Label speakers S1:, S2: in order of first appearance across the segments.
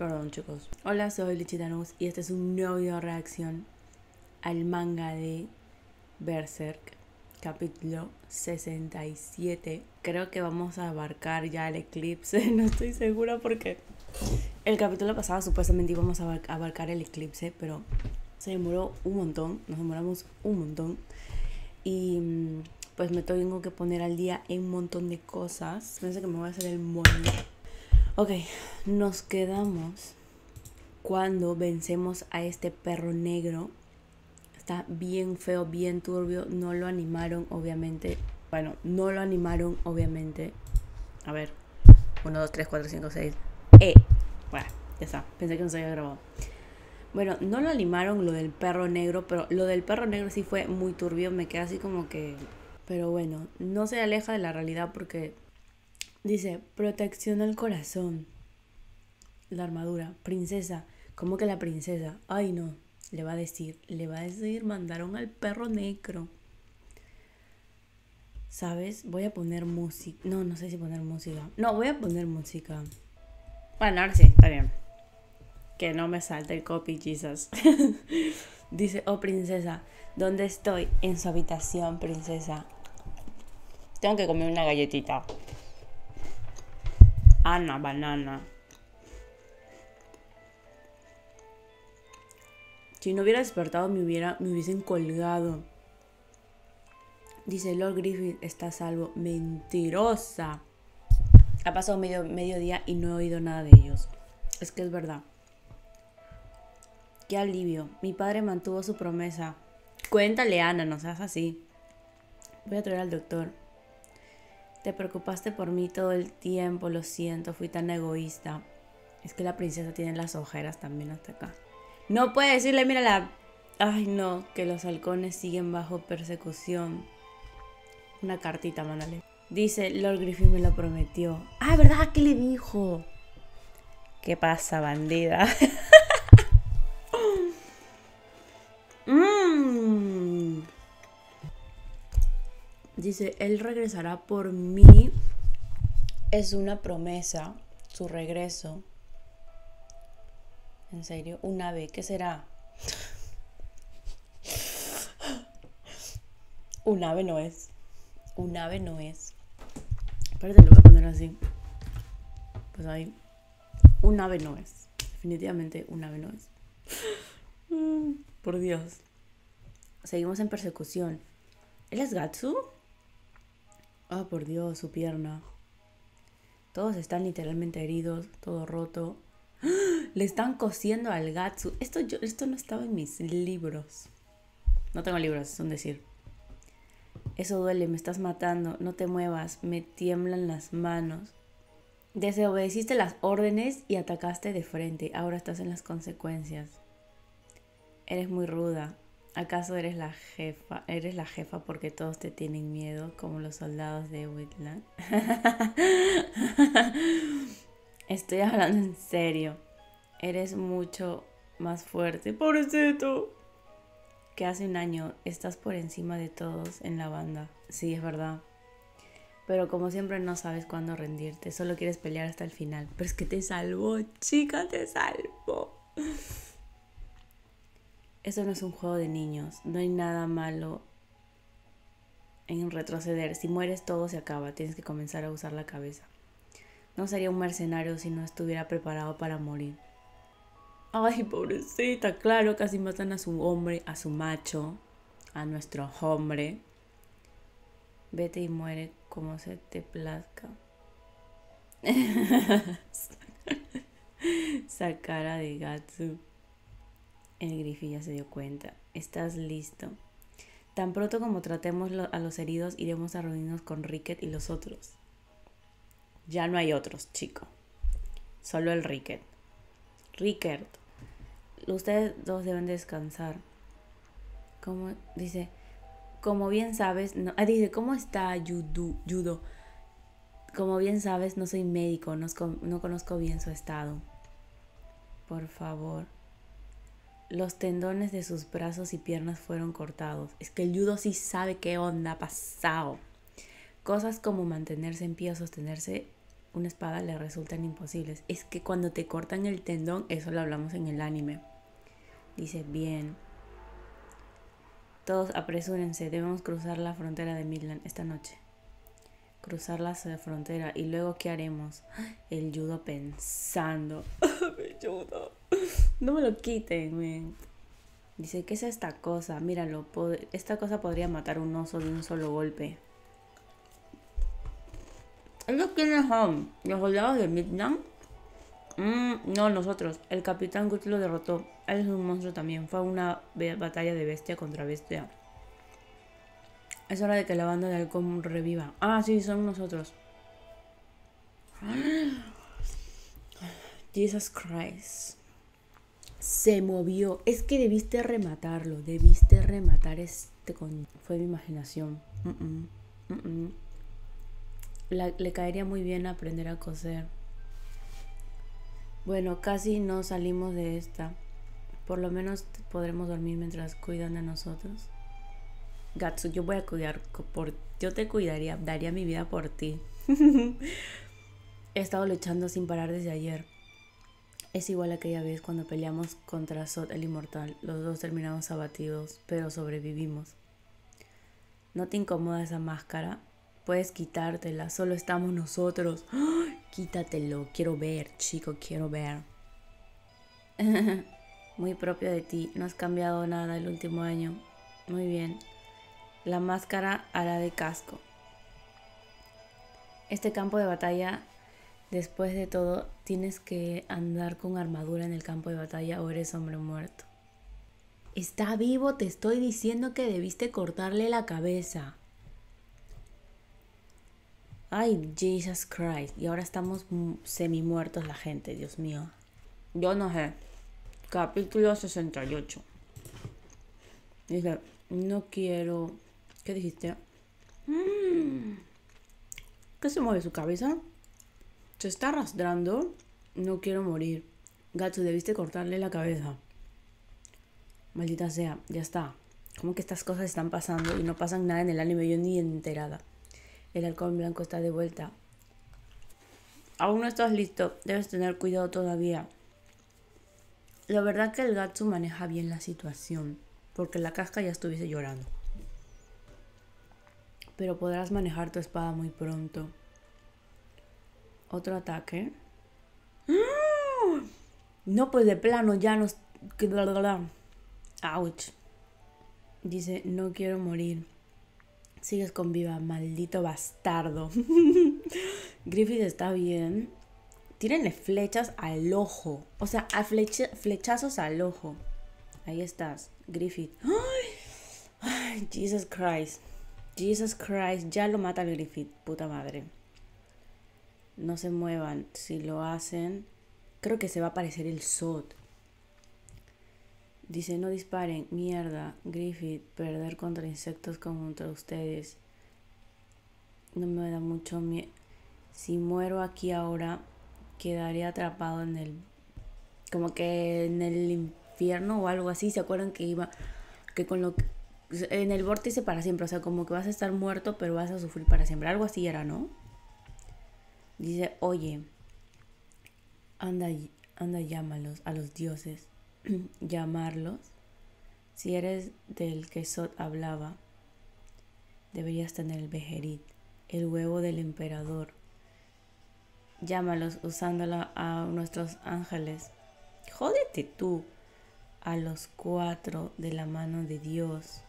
S1: perdón, chicos. Hola, soy Lichitanus y este es un nuevo video de reacción al manga de Berserk, capítulo 67. Creo que vamos a abarcar ya el eclipse, no estoy segura porque el capítulo pasado supuestamente íbamos a abarcar el eclipse, pero se demoró un montón, nos demoramos un montón. Y mm, pues me tengo que poner al día en un montón de cosas. Pensé que me voy a hacer el molde. Ok, nos quedamos cuando vencemos a este perro negro. Está bien feo, bien turbio. No lo animaron, obviamente. Bueno, no lo animaron, obviamente. A ver. 1, 2, 3, 4, 5, 6. Eh. Bueno, ya está. Pensé que no se había grabado. Bueno, no lo animaron lo del perro negro, pero lo del perro negro sí fue muy turbio. Me quedé así como que pero bueno, no se aleja de la realidad porque dice, protección al corazón. La armadura, princesa. ¿Cómo que la princesa? Ay no, le va a decir, le va a decir, mandaron al perro negro. ¿Sabes? Voy a poner música. No, no sé si poner música. No, voy a poner música. Bueno, ahora sí, está bien. Que no me salte el copy, Jesus. Dice, oh princesa, ¿dónde estoy? En su habitación, princesa. Tengo que comer una galletita. Ana, banana. Si no hubiera despertado me, hubiera, me hubiesen colgado. Dice Lord Griffith está salvo. Mentirosa. Ha pasado medio, medio día y no he oído nada de ellos. Es que es verdad. Qué alivio. Mi padre mantuvo su promesa. Cuéntale, Ana, no seas así. Voy a traer al doctor. Te preocupaste por mí todo el tiempo, lo siento, fui tan egoísta. Es que la princesa tiene las ojeras también hasta acá. No puede decirle, mira la... Ay, no, que los halcones siguen bajo persecución. Una cartita, mándale. Dice, Lord Griffin me lo prometió. Ah, ¿verdad? ¿Qué le dijo? ¿Qué pasa, bandida? Dice, Él regresará por mí. Es una promesa, su regreso. ¿En serio? Un ave, ¿qué será? Un ave no es. Un ave no es. Espérate, lo voy a poner así. Pues ahí. Un ave no es. Definitivamente un ave no es. Por Dios. Seguimos en persecución. ¿Él es Gatsu? Ah, por Dios, su pierna. Todos están literalmente heridos, todo roto. Le están cosiendo al Gatsu. Esto, yo, esto no estaba en mis libros. No tengo libros, es un decir. Eso duele, me estás matando, no te muevas, me tiemblan las manos. Desobedeciste las órdenes y atacaste de frente, ahora estás en las consecuencias. Eres muy ruda, ¿Acaso eres la jefa? ¿Eres la jefa porque todos te tienen miedo, como los soldados de Whitland? Estoy hablando en serio. Eres mucho más fuerte, pobrecito. Que hace un año estás por encima de todos en la banda. Sí, es verdad. Pero como siempre no sabes cuándo rendirte, solo quieres pelear hasta el final. Pero es que te salvó, chica, te salvó. Eso no es un juego de niños. No hay nada malo en retroceder. Si mueres todo se acaba. Tienes que comenzar a usar la cabeza. No sería un mercenario si no estuviera preparado para morir. Ay, pobrecita, claro, casi matan a su hombre, a su macho, a nuestro hombre. Vete y muere como se te plazca. Esa cara de Gatsu. El Griffy ya se dio cuenta. Estás listo. Tan pronto como tratemos a los heridos, iremos a reunirnos con Ricket y los otros. Ya no hay otros, chico. Solo el Ricket. Ricket. Ustedes dos deben descansar. Como dice, como bien sabes, no, ah, dice, ¿cómo está Judo? Como bien sabes, no soy médico, no conozco bien su estado. Por favor los tendones de sus brazos y piernas fueron cortados. Es que el judo sí sabe qué onda ha pasado. Cosas como mantenerse en pie o sostenerse una espada le resultan imposibles. Es que cuando te cortan el tendón, eso lo hablamos en el anime. Dice, bien. Todos apresúrense, debemos cruzar la frontera de Midland esta noche. Cruzar la frontera y luego ¿qué haremos? El judo pensando. Mi judo. No me lo quiten, man. Dice, ¿qué es esta cosa? Míralo, esta cosa podría matar un oso de un solo golpe. ¿Ellos quiénes son? ¿Los soldados de Midland? Mm, no, nosotros. El capitán Guts lo derrotó. Él es un monstruo también. Fue una batalla de bestia contra bestia. Es hora de que la banda de halcón reviva. Ah, sí, son nosotros. Jesus Christ. Se movió. Es que debiste rematarlo. Debiste rematar este con... Fue mi imaginación. le caería muy bien aprender a coser. Bueno, casi no salimos de esta. Por lo menos podremos dormir mientras cuidan de nosotros. Gatsu, yo voy a cuidar por yo te cuidaría, daría mi vida por ti. He estado luchando sin parar desde ayer. Es igual aquella vez cuando peleamos contra Sot el Inmortal. Los dos terminamos abatidos, pero sobrevivimos. ¿No te incomoda esa máscara? Puedes quitártela, solo estamos nosotros. Quítatelo, quiero ver, chico, quiero ver. Muy propio de ti, no has cambiado nada el último año. Muy bien. La máscara hará de casco. Este campo de batalla Después de todo, tienes que andar con armadura en el campo de batalla o eres hombre muerto. Está vivo, te estoy diciendo que debiste cortarle la cabeza. Ay, Jesus Christ. Y ahora estamos semi muertos la gente, Dios mío. Yo no sé. Capítulo 68. Dice, no quiero... ¿Qué dijiste? Mm. ¿Qué se mueve su cabeza? Se está arrastrando. No quiero morir. Gato, debiste cortarle la cabeza. Maldita sea, ya está. Como que estas cosas están pasando y no pasan nada en el anime, yo ni enterada. El halcón blanco está de vuelta. Aún no estás listo, debes tener cuidado todavía. La verdad que el Gatsu maneja bien la situación, porque la casca ya estuviese llorando. Pero podrás manejar tu espada muy pronto. Otro ataque. No, pues de plano ya nos... Ouch. Dice, no quiero morir. Sigues con viva, maldito bastardo. Griffith está bien. Tírenle flechas al ojo. O sea, a flechazos al ojo. Ahí estás, Griffith. Ay, Jesus Christ. Jesus Christ. Ya lo mata el Griffith, puta madre no se muevan. Si lo hacen, creo que se va a aparecer el SOT. Dice, no disparen, mierda, Griffith, perder contra insectos como contra ustedes. No me da mucho miedo. Si muero aquí ahora, quedaré atrapado en el... Como que en el infierno o algo así. ¿Se acuerdan que iba... Que con lo que... En el vórtice para siempre. O sea, como que vas a estar muerto, pero vas a sufrir para siempre. Algo así era, ¿no? Dice, oye, anda, anda, llámalos a los dioses. Llamarlos. Si eres del que Sot hablaba, deberías tener el Bejerit, el huevo del emperador. Llámalos usándola a nuestros ángeles. Jódete tú a los cuatro de la mano de Dios.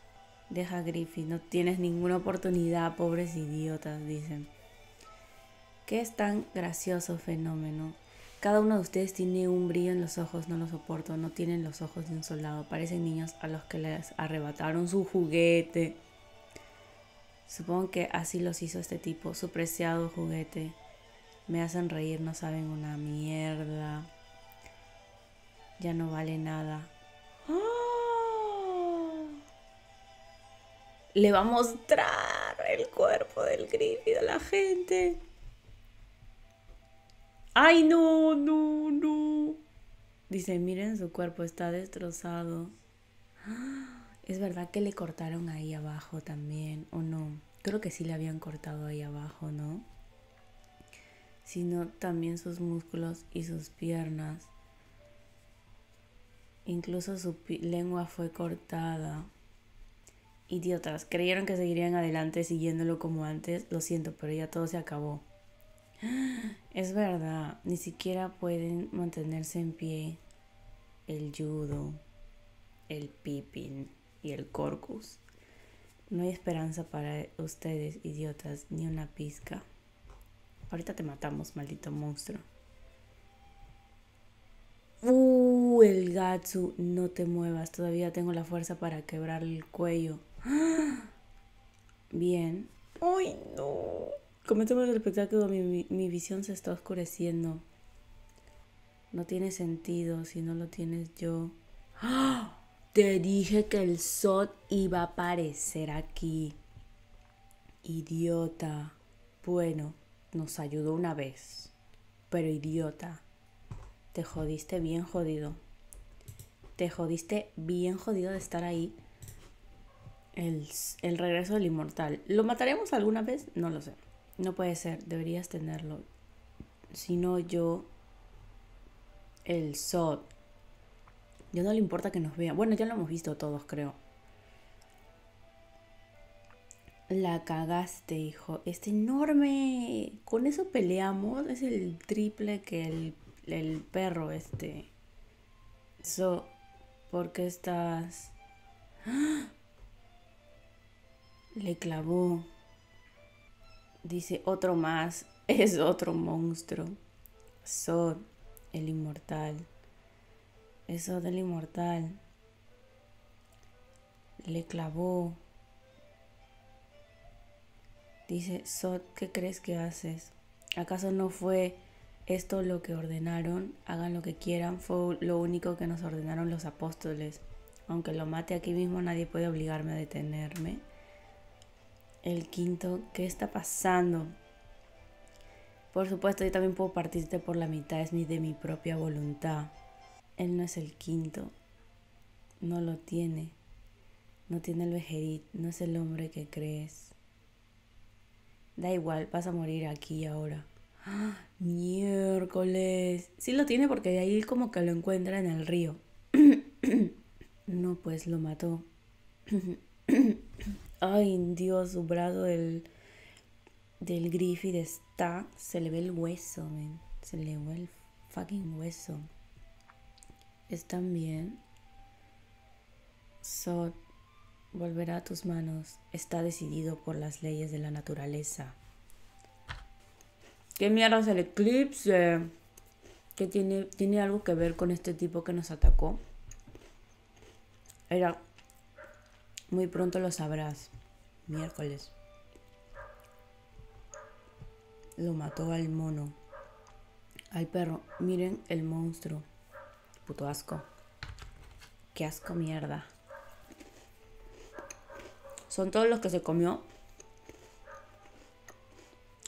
S1: Deja Griffith, no tienes ninguna oportunidad, pobres idiotas, dicen. Qué es tan gracioso fenómeno. Cada uno de ustedes tiene un brillo en los ojos, no lo soporto, no tienen los ojos de un soldado, parecen niños a los que les arrebataron su juguete. Supongo que así los hizo este tipo, su preciado juguete. Me hacen reír, no saben una mierda. Ya no vale nada. ¡Ah! Le va a mostrar el cuerpo del Griffith a la gente. Ay, no, no, no. Dice, miren, su cuerpo está destrozado. Es verdad que le cortaron ahí abajo también, ¿o no? Creo que sí le habían cortado ahí abajo, ¿no? sino también sus músculos y sus piernas. Incluso su lengua fue cortada. Idiotas, creyeron que seguirían adelante siguiéndolo como antes. Lo siento, pero ya todo se acabó. Es verdad, ni siquiera pueden mantenerse en pie el judo, el pipin y el corcus. No hay esperanza para ustedes, idiotas, ni una pizca. Ahorita te matamos, maldito monstruo. Uh, el Gatsu, no te muevas, todavía tengo la fuerza para quebrar el cuello. Bien. ¡Ay, no! Comencemos el espectáculo, mi, mi visión se está oscureciendo. No tiene sentido si no lo tienes yo. ¡Ah! Te dije que el SOT iba a aparecer aquí. Idiota. Bueno, nos ayudó una vez. Pero idiota. Te jodiste bien jodido. Te jodiste bien jodido de estar ahí. El, el regreso del inmortal. ¿Lo mataremos alguna vez? No lo sé. No puede ser. Deberías tenerlo. Si no, yo el SOT. Ya no le importa que nos vean. Bueno, ya lo hemos visto todos, creo. La cagaste, hijo. Es enorme. Con eso peleamos. Es el triple que el, el perro este. So, ¿por qué estás? Le clavó. Dice otro más. Es otro monstruo. So, el inmortal. Eso del inmortal. Le clavó. Dice, Sot, ¿qué crees que haces? ¿Acaso no fue esto lo que ordenaron? Hagan lo que quieran. Fue lo único que nos ordenaron los apóstoles. Aunque lo mate aquí mismo, nadie puede obligarme a detenerme. El quinto, ¿qué está pasando? Por supuesto, yo también puedo partirte por la mitad, es mi de mi propia voluntad. Él no es el quinto, no lo tiene, no tiene el vejerit, no es el hombre que crees. Da igual, vas a morir aquí ahora. ¡Ah! Miércoles. Sí lo tiene porque de ahí como que lo encuentra en el río. no, pues lo mató. Ay, Dios, su brazo del del Griffith está, se le ve el hueso, se le ve el fucking hueso. ¿Están bien? Sot volverá a tus manos. Está decidido por las leyes de la naturaleza. ¿Qué mierda es el eclipse? ¿Qué tiene, tiene algo que ver con este tipo que nos atacó? Era... Muy pronto lo sabrás. Miércoles. Lo mató al mono. Al perro. Miren el monstruo. Puto asco. Qué asco mierda. Son todos los que se comió.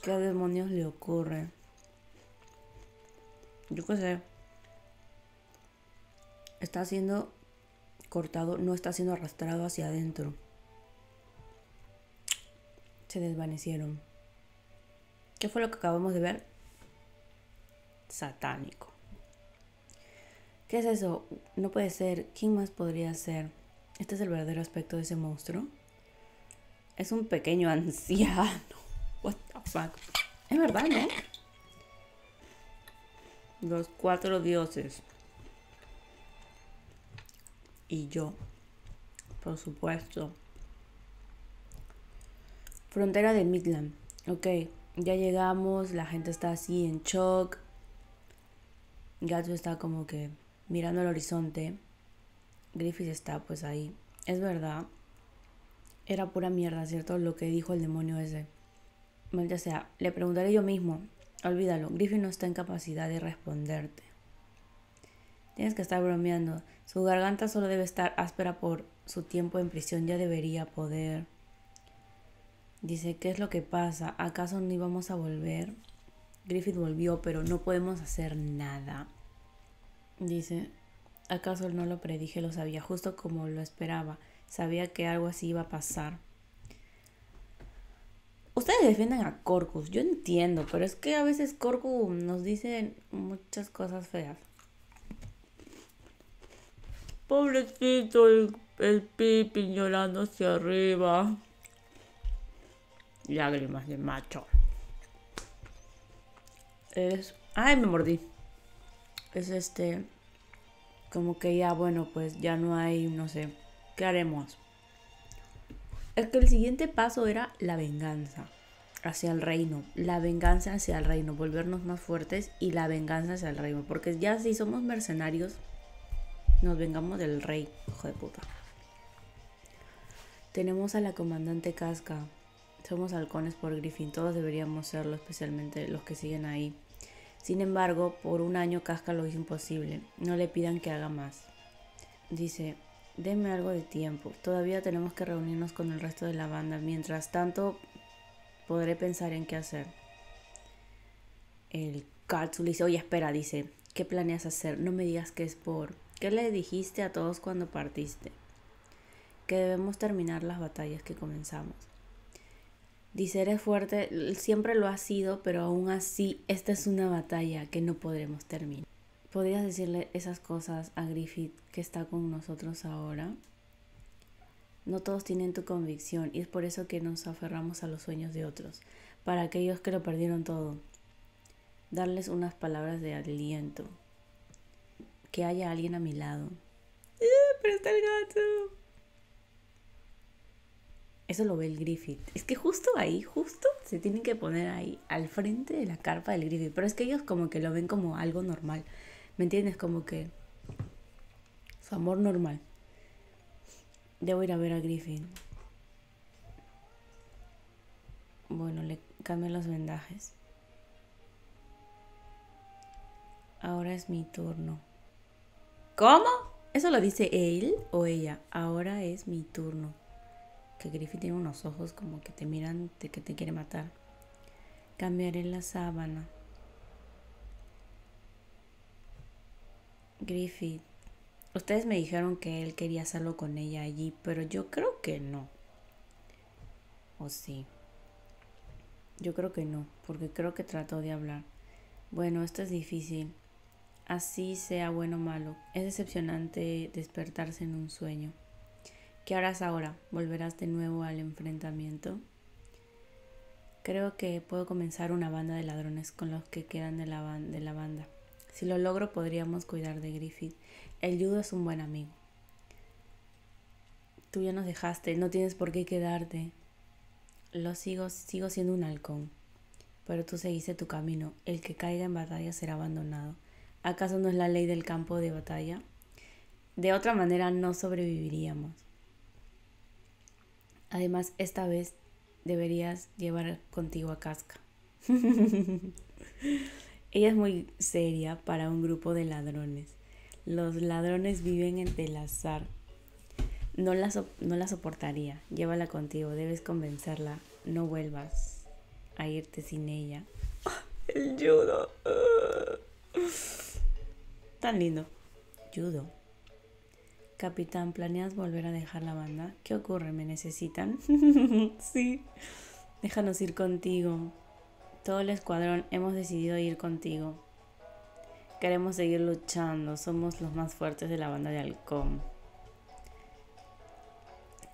S1: ¿Qué demonios le ocurre? Yo qué sé. Está siendo cortado, no está siendo arrastrado hacia adentro. Se desvanecieron. ¿Qué fue lo que acabamos de ver? Satánico. ¿Qué es eso? No puede ser. ¿Quién más podría ser? ¿Este es el verdadero aspecto de ese monstruo? Es un pequeño anciano. What the fuck? Es verdad, ¿no? Los cuatro dioses. Y yo. Por supuesto. Frontera de Midland. Ok. Ya llegamos, la gente está así en shock. Gato está como que mirando al horizonte. Griffith está pues ahí. Es verdad. Era pura mierda, ¿cierto? Lo que dijo el demonio ese. Ya sea, le preguntaré yo mismo. Olvídalo, Griffith no está en capacidad de responderte. Tienes que estar bromeando. Su garganta solo debe estar áspera por su tiempo en prisión. Ya debería poder. Dice, ¿qué es lo que pasa? ¿Acaso no íbamos a volver? Griffith volvió, pero no podemos hacer nada. Dice, ¿acaso no lo predije? Lo sabía, justo como lo esperaba. Sabía que algo así iba a pasar. Ustedes defienden a Corcus, yo entiendo, pero es que a veces Corcus nos dice muchas cosas feas. Pobrecito el, el Pipi llorando hacia arriba. Lágrimas de macho. Es. Ay, me mordí. Es este. Como que ya, bueno, pues ya no hay, no sé. ¿Qué haremos? Es que el siguiente paso era la venganza hacia el reino, la venganza hacia el reino, volvernos más fuertes y la venganza hacia el reino, porque ya si somos mercenarios, nos vengamos del rey, hijo de puta. Tenemos a la comandante Casca, somos halcones por Griffin, todos deberíamos serlo, especialmente los que siguen ahí. Sin embargo, por un año Casca lo hizo imposible, no le pidan que haga más. Dice, Deme algo de tiempo. Todavía tenemos que reunirnos con el resto de la banda. Mientras tanto, podré pensar en qué hacer. El Katsu le dice, oye, espera, dice, ¿qué planeas hacer? No me digas que es por... ¿Qué le dijiste a todos cuando partiste? Que debemos terminar las batallas que comenzamos. Dice, eres fuerte, siempre lo has sido, pero aún así, esta es una batalla que no podremos terminar. ¿Podrías decirle esas cosas a Griffith que está con nosotros ahora? No todos tienen tu convicción y es por eso que nos aferramos a los sueños de otros, para aquellos que lo perdieron todo. Darles unas palabras de aliento. Que haya alguien a mi lado. ¡Eh, pero está el gato! Eso lo ve el Griffith. Es que justo ahí, justo se tienen que poner ahí, al frente de la carpa del Griffith. Pero es que ellos como que lo ven como algo normal. ¿Me entiendes? Como que su amor normal. Debo ir a ver a Griffin. Bueno, le cambio los vendajes. Ahora es mi turno. ¿Cómo? ¿Eso lo dice él o ella? Ahora es mi turno. Que Griffin tiene unos ojos como que te miran que te quiere matar. Cambiaré la sábana. Griffith, ustedes me dijeron que él quería hacerlo con ella allí, pero yo creo que no. ¿O sí? Yo creo que no, porque creo que trató de hablar. Bueno, esto es difícil. Así sea bueno o malo, es decepcionante despertarse en un sueño. ¿Qué harás ahora? ¿Volverás de nuevo al enfrentamiento? Creo que puedo comenzar una banda de ladrones con los que quedan de la, de la banda. Si lo logro, podríamos cuidar de Griffith. El judo es un buen amigo. Tú ya nos dejaste, no tienes por qué quedarte. Lo sigo, sigo siendo un halcón. Pero tú seguiste tu camino. El que caiga en batalla será abandonado. ¿Acaso no es la ley del campo de batalla? De otra manera no sobreviviríamos. Además, esta vez deberías llevar contigo a Casca. Ella es muy seria para un grupo de ladrones. Los ladrones viven en Telazar. No la, no la soportaría. Llévala contigo. Debes convencerla. No vuelvas a irte sin ella. El judo. Tan lindo. Judo. Capitán, ¿planeas volver a dejar la banda? ¿Qué ocurre? ¿Me necesitan? sí. Déjanos ir contigo. Todo el escuadrón hemos decidido ir contigo. Queremos seguir luchando, somos los más fuertes de la banda de Halcón.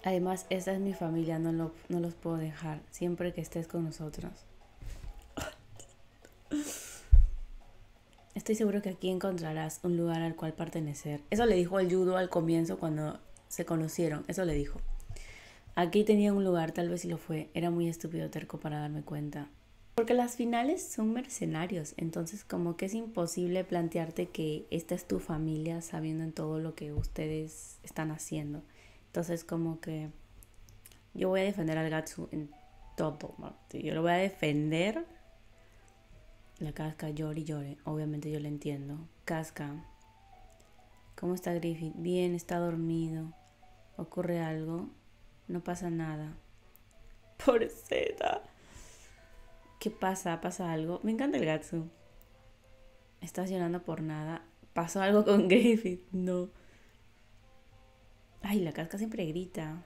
S1: Además, esta es mi familia, no, no los puedo dejar, siempre que estés con nosotros. Estoy seguro que aquí encontrarás un lugar al cual pertenecer. Eso le dijo el judo al comienzo cuando se conocieron, eso le dijo. Aquí tenía un lugar, tal vez si lo fue. Era muy estúpido terco para darme cuenta. Porque las finales son mercenarios, entonces como que es imposible plantearte que esta es tu familia sabiendo en todo lo que ustedes están haciendo. Entonces como que yo voy a defender al Gatsu en todo, yo lo voy a defender. La casca llore y llore, obviamente yo le entiendo. Casca, ¿cómo está Griffith? Bien, está dormido. ¿Ocurre algo? No pasa nada. Pobrecita. ¿Qué pasa? ¿Pasa algo? Me encanta el Gatsu. ¿Estás llorando por nada? ¿Pasó algo con Griffith? No. Ay, la casca siempre grita.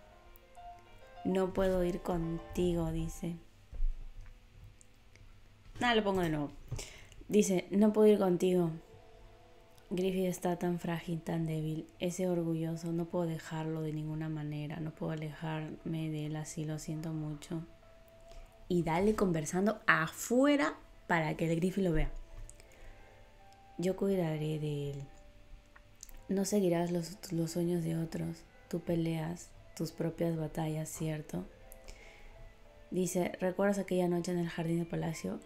S1: No puedo ir contigo, dice. Nada, lo pongo de nuevo. Dice, no puedo ir contigo. Griffith está tan frágil, tan débil. Ese orgulloso, no puedo dejarlo de ninguna manera. No puedo alejarme de él así, lo siento mucho. Y dale conversando afuera para que el Griffith lo vea. Yo cuidaré de él. No seguirás los, los sueños de otros. Tú peleas tus propias batallas, ¿cierto? Dice, ¿recuerdas aquella noche en el jardín del palacio?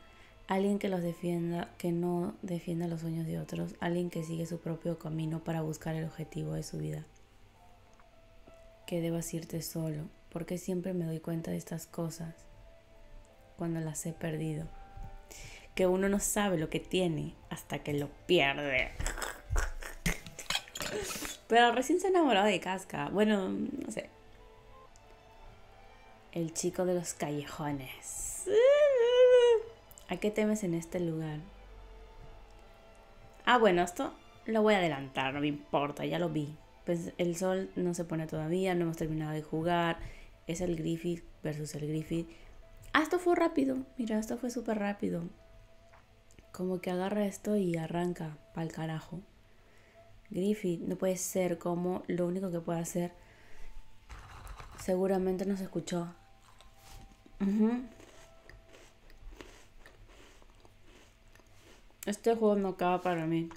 S1: Alguien que los defienda, que no defienda los sueños de otros, alguien que sigue su propio camino para buscar el objetivo de su vida. Que debas irte solo, porque siempre me doy cuenta de estas cosas cuando las he perdido. Que uno no sabe lo que tiene hasta que lo pierde. Pero recién se ha enamorado de Casca. Bueno, no sé. El chico de los callejones. ¿A qué temes en este lugar? Ah, bueno, esto lo voy a adelantar, no me importa, ya lo vi. Pues el sol no se pone todavía, no hemos terminado de jugar. Es el Griffith versus el Griffith. Ah, esto fue rápido. Mira, esto fue súper rápido. Como que agarra esto y arranca pa'l carajo. Griffith no puede ser como lo único que puede hacer. Seguramente nos escuchó. Este juego no acaba para mí.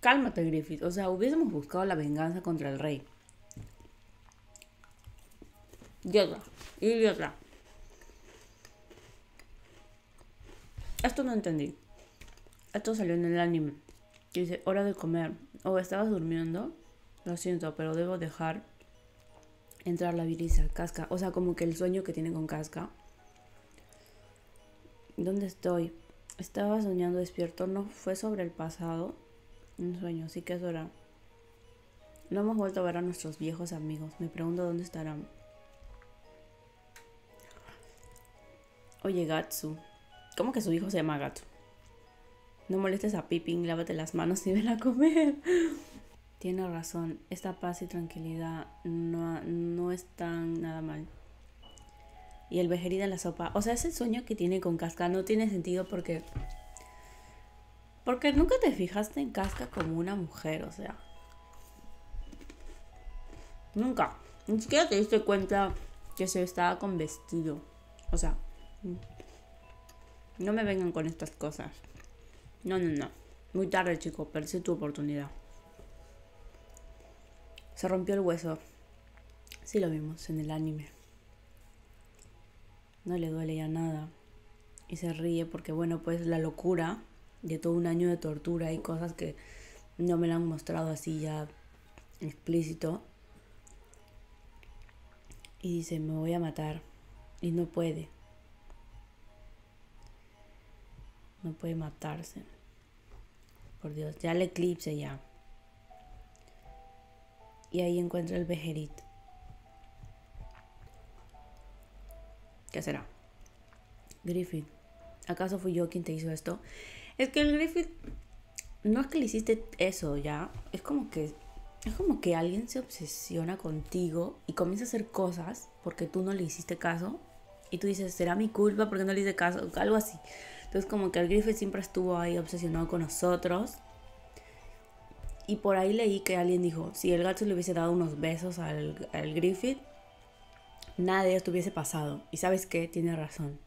S1: Cálmate, Griffith. O sea, hubiésemos buscado la venganza contra el rey. Idiota. Idiota. Esto no entendí. Esto salió en el anime. Dice, hora de comer. O estabas durmiendo. Lo siento, pero debo dejar entrar la vilisa, casca. O sea, como que el sueño que tiene con casca. ¿Dónde estoy? Estaba soñando despierto. No fue sobre el pasado. Un sueño, sí que es hora. No hemos vuelto a ver a nuestros viejos amigos. Me pregunto dónde estarán. Oye, Gatsu. ¿Cómo que su hijo se llama Gato? No molestes a Pippin, lávate las manos y ven a comer. Tiene razón, esta paz y tranquilidad no, no están nada mal. Y el vejerí de la sopa. O sea, ese sueño que tiene con Casca no tiene sentido porque. Porque nunca te fijaste en Casca como una mujer, o sea. Nunca. Ni siquiera te diste cuenta que se estaba con vestido. O sea. No me vengan con estas cosas. No, no, no. Muy tarde, chico. Perdí tu oportunidad. Se rompió el hueso. Sí lo vimos en el anime. No le duele ya nada. Y se ríe porque, bueno, pues la locura de todo un año de tortura y cosas que no me la han mostrado así ya explícito. Y dice, me voy a matar. Y no puede. No puede matarse. Por Dios, ya el eclipse ya. Y ahí encuentra el Bejerit. ¿Qué será? Griffith. ¿Acaso fui yo quien te hizo esto? Es que el Griffith no es que le hiciste eso ya, es como que es como que alguien se obsesiona contigo y comienza a hacer cosas porque tú no le hiciste caso y tú dices, "¿Será mi culpa porque no le hice caso?" algo así. Entonces como que el Griffith siempre estuvo ahí obsesionado con nosotros. Y por ahí leí que alguien dijo, si el gato le hubiese dado unos besos al, al Griffith, nada de esto hubiese pasado. Y sabes qué, tiene razón.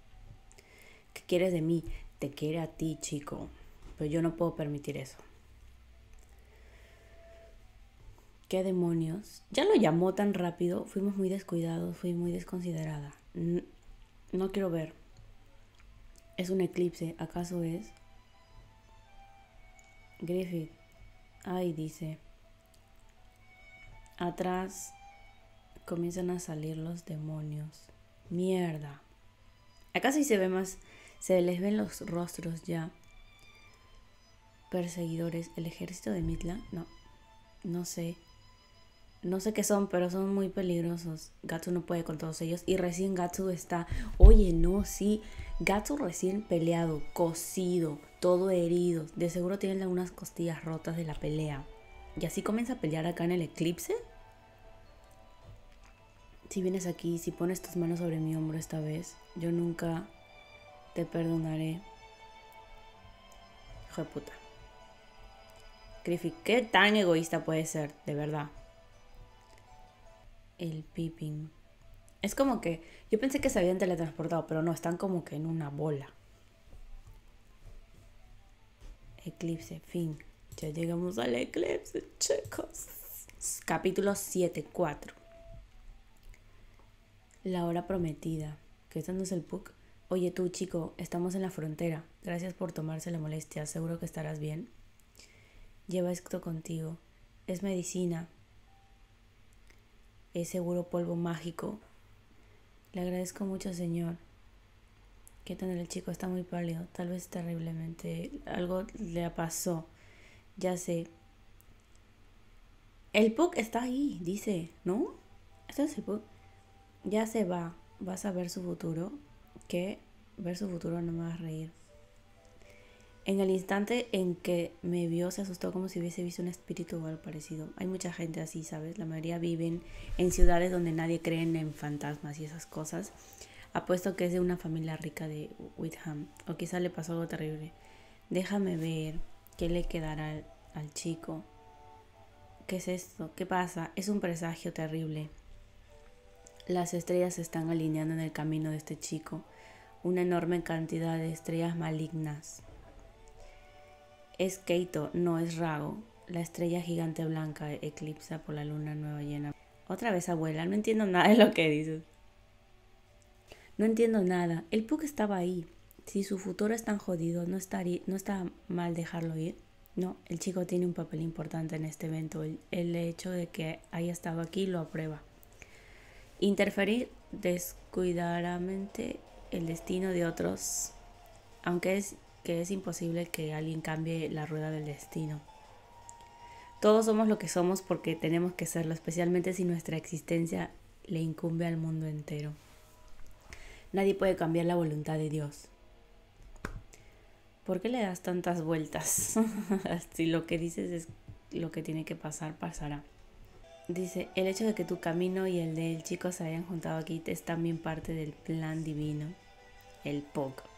S1: ¿Qué quieres de mí? Te quiere a ti, chico. Pero yo no puedo permitir eso. ¿Qué demonios? Ya lo llamó tan rápido. Fuimos muy descuidados, fui muy desconsiderada. No quiero ver. Es un eclipse, ¿acaso es? Griffith. Ay, dice. Atrás comienzan a salir los demonios. Mierda. Acá sí se ve más. Se les ven los rostros ya. Perseguidores. ¿El ejército de Mitla? No. No sé. No sé qué son, pero son muy peligrosos. Gatsu no puede con todos ellos. Y recién Gatsu está. Oye, no, sí. Gatsu recién peleado, cosido, todo herido. De seguro tiene algunas costillas rotas de la pelea. Y así comienza a pelear acá en el eclipse. Si vienes aquí, si pones tus manos sobre mi hombro esta vez, yo nunca te perdonaré. Hijo de puta. Griffith, ¿qué tan egoísta puede ser? De verdad. El Pippin. Es como que. Yo pensé que se habían teletransportado, pero no, están como que en una bola. Eclipse, fin. Ya llegamos al eclipse, chicos. Capítulo 7, 4. La hora prometida. ¿Qué esta no es el PUC? Oye tú, chico, estamos en la frontera. Gracias por tomarse la molestia. Seguro que estarás bien. Lleva esto contigo. Es medicina. Es seguro polvo mágico. Le agradezco mucho, señor. ¿Qué tal el chico? Está muy pálido. Tal vez terriblemente. Algo le pasó. Ya sé. El Puck está ahí, dice, ¿no? Este es el Puck. Ya se va. Vas a ver su futuro. Que ver su futuro no me va a reír. En el instante en que me vio, se asustó como si hubiese visto un espíritu o algo parecido. Hay mucha gente así, ¿sabes? La mayoría viven en ciudades donde nadie cree en fantasmas y esas cosas. Apuesto que es de una familia rica de Witham. O quizá le pasó algo terrible. Déjame ver qué le quedará al, al chico. ¿Qué es esto? ¿Qué pasa? Es un presagio terrible. Las estrellas se están alineando en el camino de este chico. Una enorme cantidad de estrellas malignas es Keito, no es Rago. La estrella gigante blanca eclipsa por la luna nueva llena. Otra vez, abuela, no entiendo nada de lo que dices. No entiendo nada. El Puck estaba ahí. Si su futuro es tan jodido, no, estaría, no está mal dejarlo ir. No, el chico tiene un papel importante en este evento. El, el hecho de que haya estado aquí lo aprueba. Interferir descuidadamente el destino de otros, aunque es que es imposible que alguien cambie la rueda del destino. Todos somos lo que somos porque tenemos que serlo, especialmente si nuestra existencia le incumbe al mundo entero. Nadie puede cambiar la voluntad de Dios. ¿Por qué le das tantas vueltas? si lo que dices es lo que tiene que pasar, pasará. Dice, el hecho de que tu camino y el del chico se hayan juntado aquí es también parte del plan divino, el POC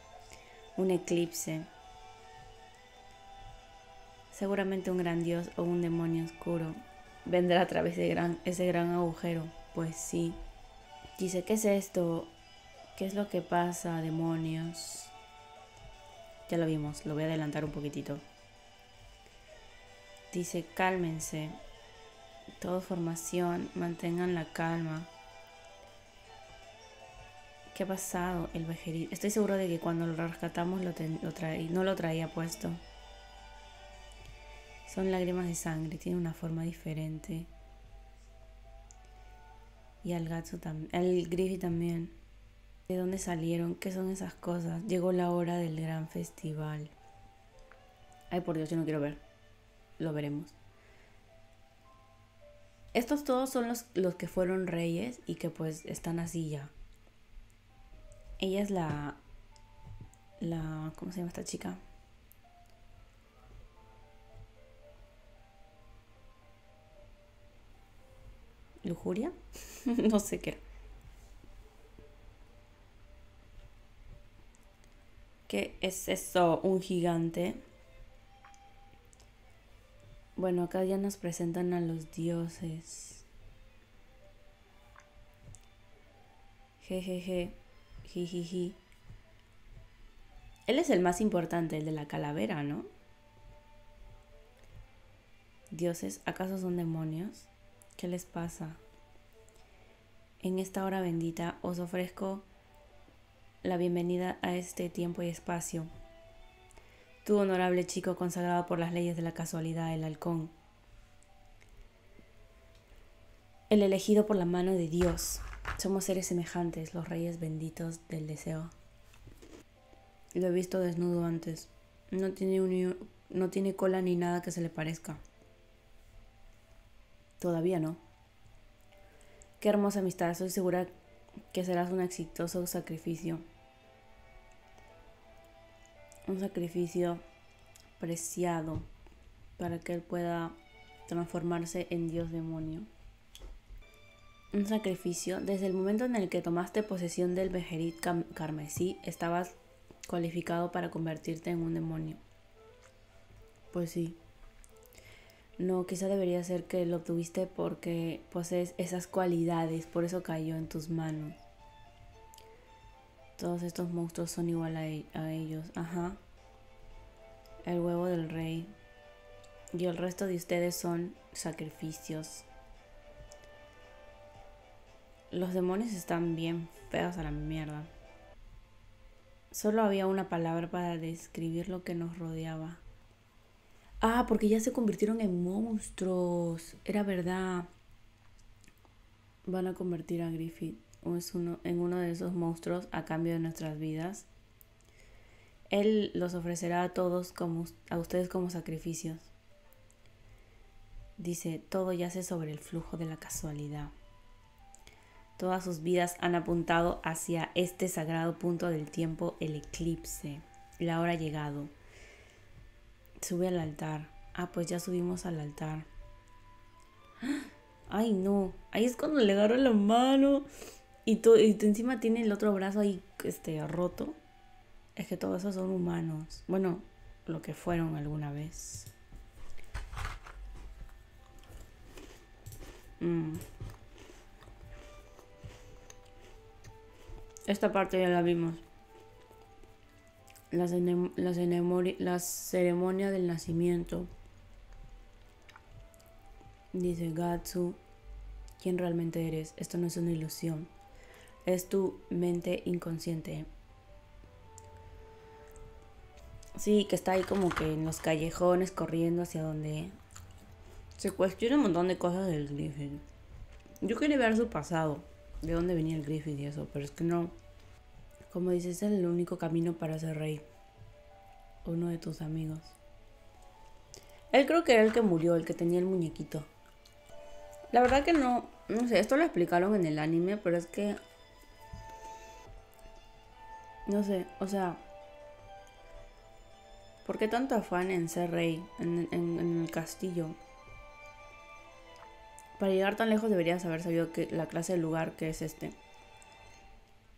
S1: un eclipse, seguramente un gran dios o un demonio oscuro vendrá a través de gran, ese gran agujero. Pues sí. Dice, ¿qué es esto? ¿Qué es lo que pasa, demonios? Ya lo vimos, lo voy a adelantar un poquitito. Dice, cálmense. Todo formación, mantengan la calma. ¿Qué ha pasado? El vejerito. Estoy seguro de que cuando lo rescatamos lo, no lo traía puesto. Son lágrimas de sangre, tiene una forma diferente. Y al gato también. El Griffith también. ¿De dónde salieron? ¿Qué son esas cosas? Llegó la hora del gran festival. Ay, por Dios, yo no quiero ver. Lo veremos. Estos todos son los, los que fueron reyes y que pues están así ya. Ella es la. La. ¿Cómo se llama esta chica? ¿Lujuria? no sé qué ¿Qué es eso? Un gigante. Bueno, acá ya nos presentan a los dioses. Jejeje. Jijiji. Él es el más importante, el de la calavera, ¿no? Dioses, ¿acaso son demonios? ¿Qué les pasa? En esta hora bendita os ofrezco la bienvenida a este tiempo y espacio. Tu honorable chico consagrado por las leyes de la casualidad, el halcón. El elegido por la mano de Dios. Somos seres semejantes, los reyes benditos del deseo. Lo he visto desnudo antes. No tiene, no tiene cola ni nada que se le parezca. Todavía no. Qué hermosa amistad. Estoy segura que serás un exitoso sacrificio. Un sacrificio preciado para que él pueda transformarse en Dios demonio. un sacrificio. Desde el momento en el que tomaste posesión del Bejerit carmesí, estabas cualificado para convertirte en un demonio. Pues sí. No, quizá debería ser que lo obtuviste porque posees esas cualidades, por eso cayó en tus manos. Todos estos monstruos son igual a, e-, a ellos. Ajá. El huevo del rey. Y el resto de ustedes son sacrificios. Los demonios están bien feos a la mierda. Solo había una palabra para describir lo que nos rodeaba. Ah, porque ya se convirtieron en monstruos. Era verdad. Van a convertir a Griffith en uno de esos monstruos a cambio de nuestras vidas. Él los ofrecerá a todos como a ustedes como sacrificios. Dice, todo yace sobre el flujo de la casualidad. Todas sus vidas han apuntado hacia este sagrado punto del tiempo, el eclipse. La hora ha llegado. Sube al altar. Ah, pues ya subimos al altar. Ay, no. Ahí es cuando le agarro la mano. Y tú, y encima tiene el otro brazo ahí este, roto. Es que todos esos son humanos. Bueno, lo que fueron alguna vez. Mm. Esta parte ya la vimos. La, la, ceremonia del nacimiento. Dice Gatsu, ¿quién realmente eres? Esto no es una ilusión. Es tu mente inconsciente. Sí, que está ahí como que en los callejones corriendo hacia donde se cuestiona un montón de cosas del Griffith. Yo quería ver su pasado, de dónde venía el Griffith y eso, pero es que no. Como dices, es el único camino para ser rey. Uno de tus amigos. Él creo que era el que murió, el que tenía el muñequito. La verdad que no, no sé, esto lo explicaron en el anime, pero es que... No sé, o sea... ¿Por qué tanto afán en ser rey en, el castillo? Para llegar tan lejos deberías haber sabido que la clase de lugar que es este.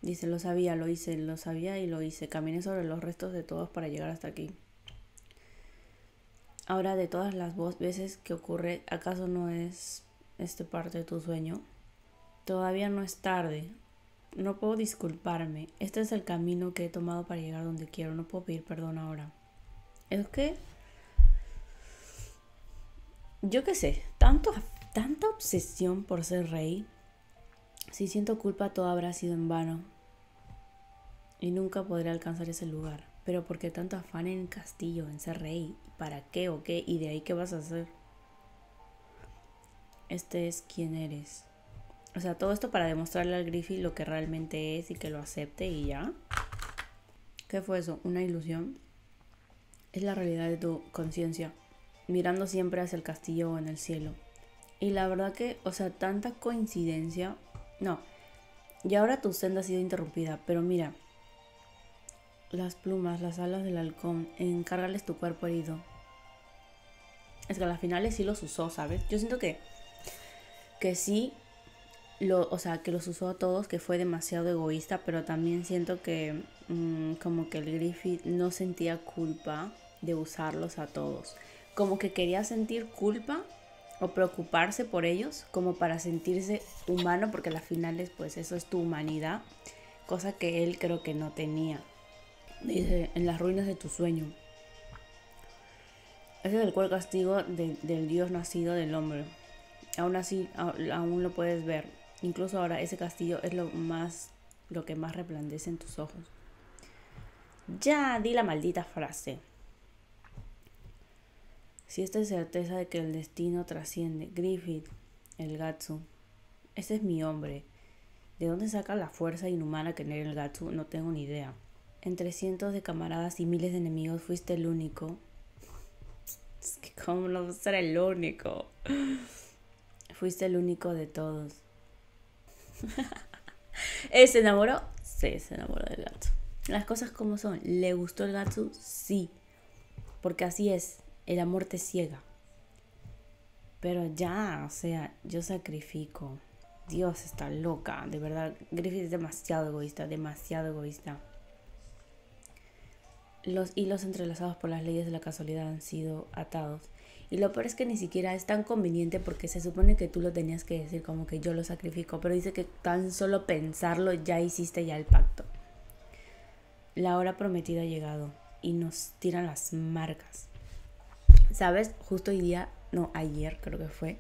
S1: Dice, lo sabía, lo hice, lo sabía y lo hice. Caminé sobre los restos de todos para llegar hasta aquí. Ahora, de todas las veces que ocurre, ¿acaso no es este parte de tu sueño? Todavía no es tarde. No puedo disculparme. Este es el camino que he tomado para llegar donde quiero. No puedo pedir perdón ahora. Es que... Yo qué sé, tanto, tanta obsesión por ser rey si siento culpa, todo habrá sido en vano. Y nunca podré alcanzar ese lugar. Pero ¿por qué tanto afán en el castillo, en ser rey? ¿Para qué o qué? ¿Y de ahí qué vas a hacer? Este es quien eres. O sea, todo esto para demostrarle al Griffith lo que realmente es y que lo acepte y ya. ¿Qué fue eso? ¿Una ilusión? Es la realidad de tu conciencia, mirando siempre hacia el castillo o en el cielo. Y la verdad que, o sea, tanta coincidencia no. Y ahora tu senda ha sido interrumpida, pero mira. Las plumas, las alas del halcón, encárgales tu cuerpo herido. Es que a las finales sí los usó, ¿sabes? Yo siento que. Que sí. Lo, o sea, que los usó a todos, que fue demasiado egoísta, pero también siento que. Mm, como que el Griffith no sentía culpa de usarlos a todos. Como que quería sentir culpa o preocuparse por ellos como para sentirse humano, porque a las finales pues eso es tu humanidad, cosa que él creo que no tenía. Dice, en las ruinas de tu sueño. Ese es el cual castigo del Dios nacido del hombre. Aún así, aún lo puedes ver. Incluso ahora ese castillo es lo más, lo que más resplandece en tus ojos. Ya di la maldita frase. Si esta certeza de que el destino trasciende, Griffith, el Gatsu, ese es mi hombre. ¿De dónde saca la fuerza inhumana que tiene el Gatsu? No tengo ni idea. Entre cientos de camaradas y miles de enemigos fuiste el único. Es que cómo no ser el único. Fuiste el único de todos. ¿Se enamoró? Sí, se enamoró del Gatsu. Las cosas como son. ¿Le gustó el Gatsu? Sí. Porque así es el amor te ciega. Pero ya, o sea, yo sacrifico. Dios está loca, de verdad. Griffith es demasiado egoísta, demasiado egoísta. Los hilos entrelazados por las leyes de la casualidad han sido atados. Y lo peor es que ni siquiera es tan conveniente porque se supone que tú lo tenías que decir como que yo lo sacrifico, pero dice que tan solo pensarlo ya hiciste ya el pacto. La hora prometida ha llegado y nos tiran las marcas. ¿Sabes? Justo hoy día, no, ayer creo que fue,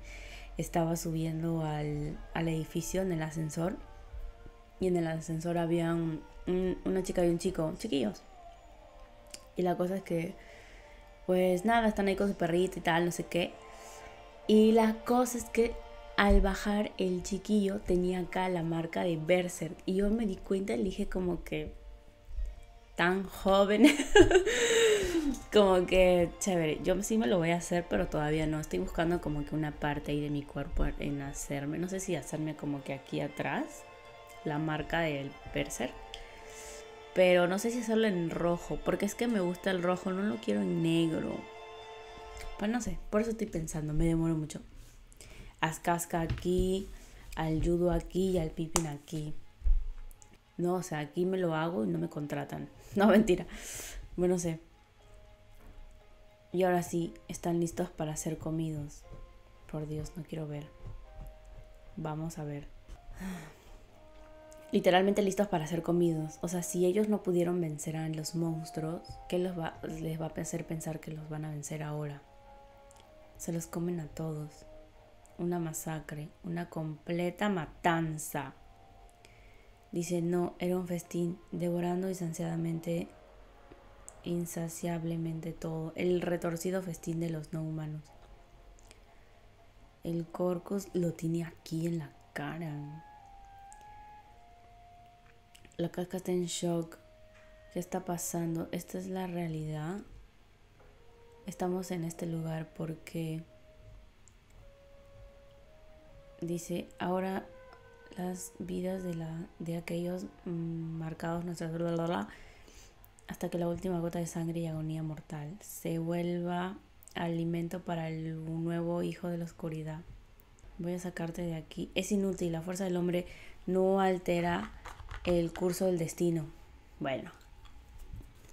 S1: estaba subiendo al, edificio en el ascensor y en el ascensor había una chica y un chico, chiquillos. Y la cosa es que, pues nada, están ahí con su perrito y tal, no sé qué. Y la cosa es que al bajar el chiquillo tenía acá la marca de Berserk. Y yo me di cuenta y dije como que tan joven. como que chévere. Yo sí me lo voy a hacer, pero todavía no. Estoy buscando como que una parte ahí de mi cuerpo en hacerme. No sé si hacerme como que aquí atrás la marca del Berserk. Pero no sé si hacerlo en rojo, porque es que me gusta el rojo, no lo quiero en negro. Pues no sé, por eso estoy pensando, me demoro mucho. Haz casca aquí, al judo aquí y al pipin aquí. No, o sea, aquí me lo hago y no me contratan. No, mentira. Bueno, sé. Y ahora sí, están listos para ser comidos. Por Dios, no quiero ver. Vamos a ver. Literalmente listos para ser comidos. O sea, si ellos no pudieron vencer a los monstruos, ¿qué les va, a hacer pensar que los van a vencer ahora? Se los comen a todos. Una masacre, una completa matanza. Dice, no, era un festín, devorando insaciablemente todo, el retorcido festín de los no humanos. El Corcus lo tiene aquí en la cara. La casca está en shock. ¿Qué está pasando? Esta es la realidad. Estamos en este lugar porque dice, ahora las vidas de, la, de aquellos mm, marcados nuestras hasta que la última gota de sangre y agonía mortal se vuelva alimento para el nuevo hijo de la oscuridad. Voy a sacarte de aquí. Es inútil, la fuerza del hombre no altera el curso del destino. Bueno,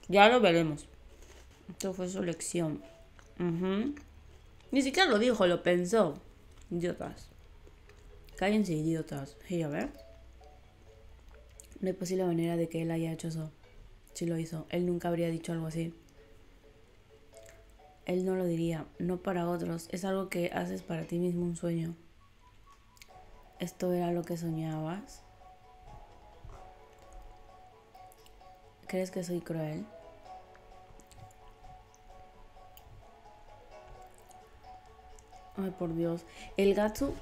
S1: ya lo veremos. Esto fue su lección. Ni siquiera lo dijo, lo pensó. Idiotas. Cállense, idiotas. Hey, a ver. No hay posible manera de que él haya hecho eso. Si lo hizo, él nunca habría dicho algo así. Él no lo diría, no para otros. Es algo que haces para ti mismo un sueño. ¿Esto era lo que soñabas? ¿Crees que soy cruel? Ay, por Dios. El Gatsu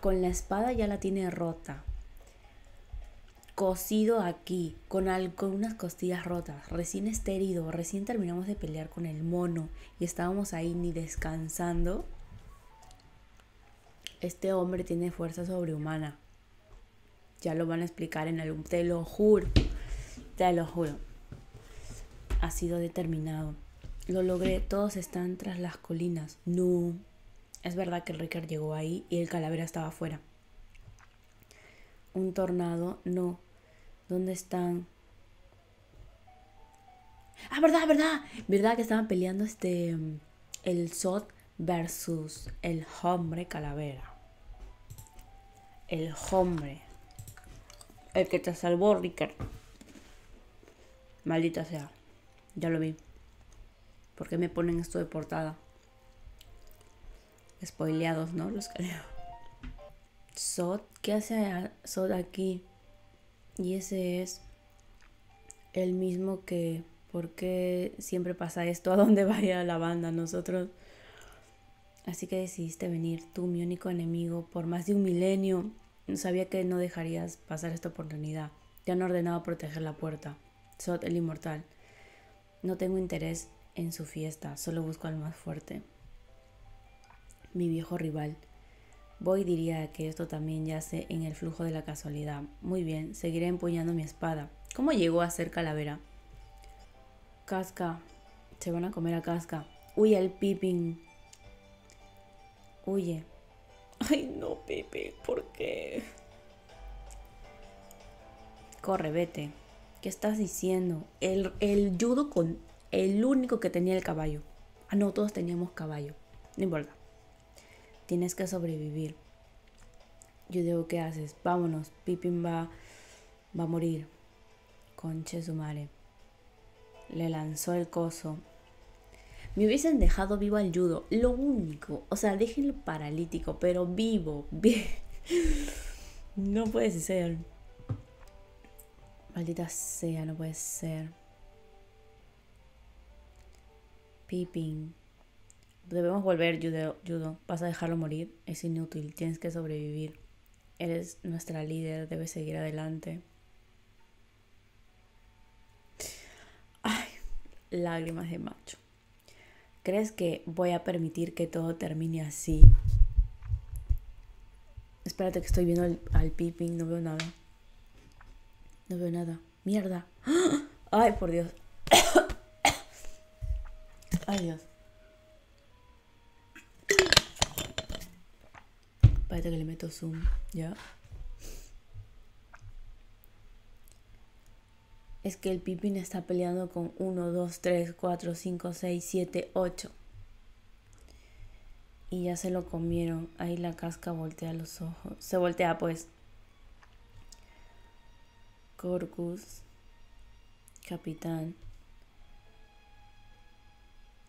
S1: con la espada ya la tiene rota. Cosido aquí, con, con unas costillas rotas. Recién está herido. Recién terminamos de pelear con el mono y estábamos ahí ni descansando. Este hombre tiene fuerza sobrehumana. Ya lo van a explicar en algún. Te lo juro. Te lo juro. Ha sido determinado. Lo logré. Todos están tras las colinas. No. Es verdad que Ricker llegó ahí y el calavera estaba afuera. Un tornado, no. ¿Dónde están? Ah, verdad, verdad. Verdad que estaban peleando este el Sot versus el hombre calavera. El hombre. El que te salvó, Ricker. Maldita sea. Ya lo vi. ¿Por qué me ponen esto de portada? spoileados, ¿no? Los creo. Sot, ¿qué hace Sot aquí? Y ese es el mismo que, ¿por qué siempre pasa esto? ¿A dónde vaya la banda? Nosotros. Así que decidiste venir, tú, mi único enemigo, por más de un milenio. Sabía que no dejarías pasar esta oportunidad. Te han ordenado proteger la puerta. Sot, el inmortal. No tengo interés en su fiesta, solo busco al más fuerte mi viejo rival. Voy diría que esto también yace en el flujo de la casualidad. Muy bien, seguiré empuñando mi espada. ¿Cómo llegó a ser calavera? Casca. Se van a comer a Casca. Huye el Pippin. Huye. Ay, no, Pepe, ¿por qué? Corre, vete. ¿Qué estás diciendo? El, el judo con el único que tenía el caballo. Ah, no, todos teníamos caballo. No importa. Tienes que sobrevivir. Yo digo, ¿qué haces? Vámonos. Pippin va, va a morir. Conche su madre. Le lanzó el coso. Me hubiesen dejado vivo al judo. Lo único. O sea, déjenlo paralítico, pero vivo. no puede ser. Maldita sea, no puede ser. Pippin. Debemos volver, judo, judo. Vas a dejarlo morir. Es inútil. Tienes que sobrevivir. Eres nuestra líder. Debes seguir adelante. Ay, lágrimas de macho. ¿Crees que voy a permitir que todo termine así? Espérate que estoy viendo al, al. No veo nada. No veo nada. Mierda. Ay, por Dios. Ay, Dios. Espérate que le meto zoom. Ya. Es que el Pipín está peleando con 1, 2, 3, 4, 5, 6, 7, 8. Y ya se lo comieron. Ahí la casca voltea los ojos. Se voltea pues. Corcus, capitán.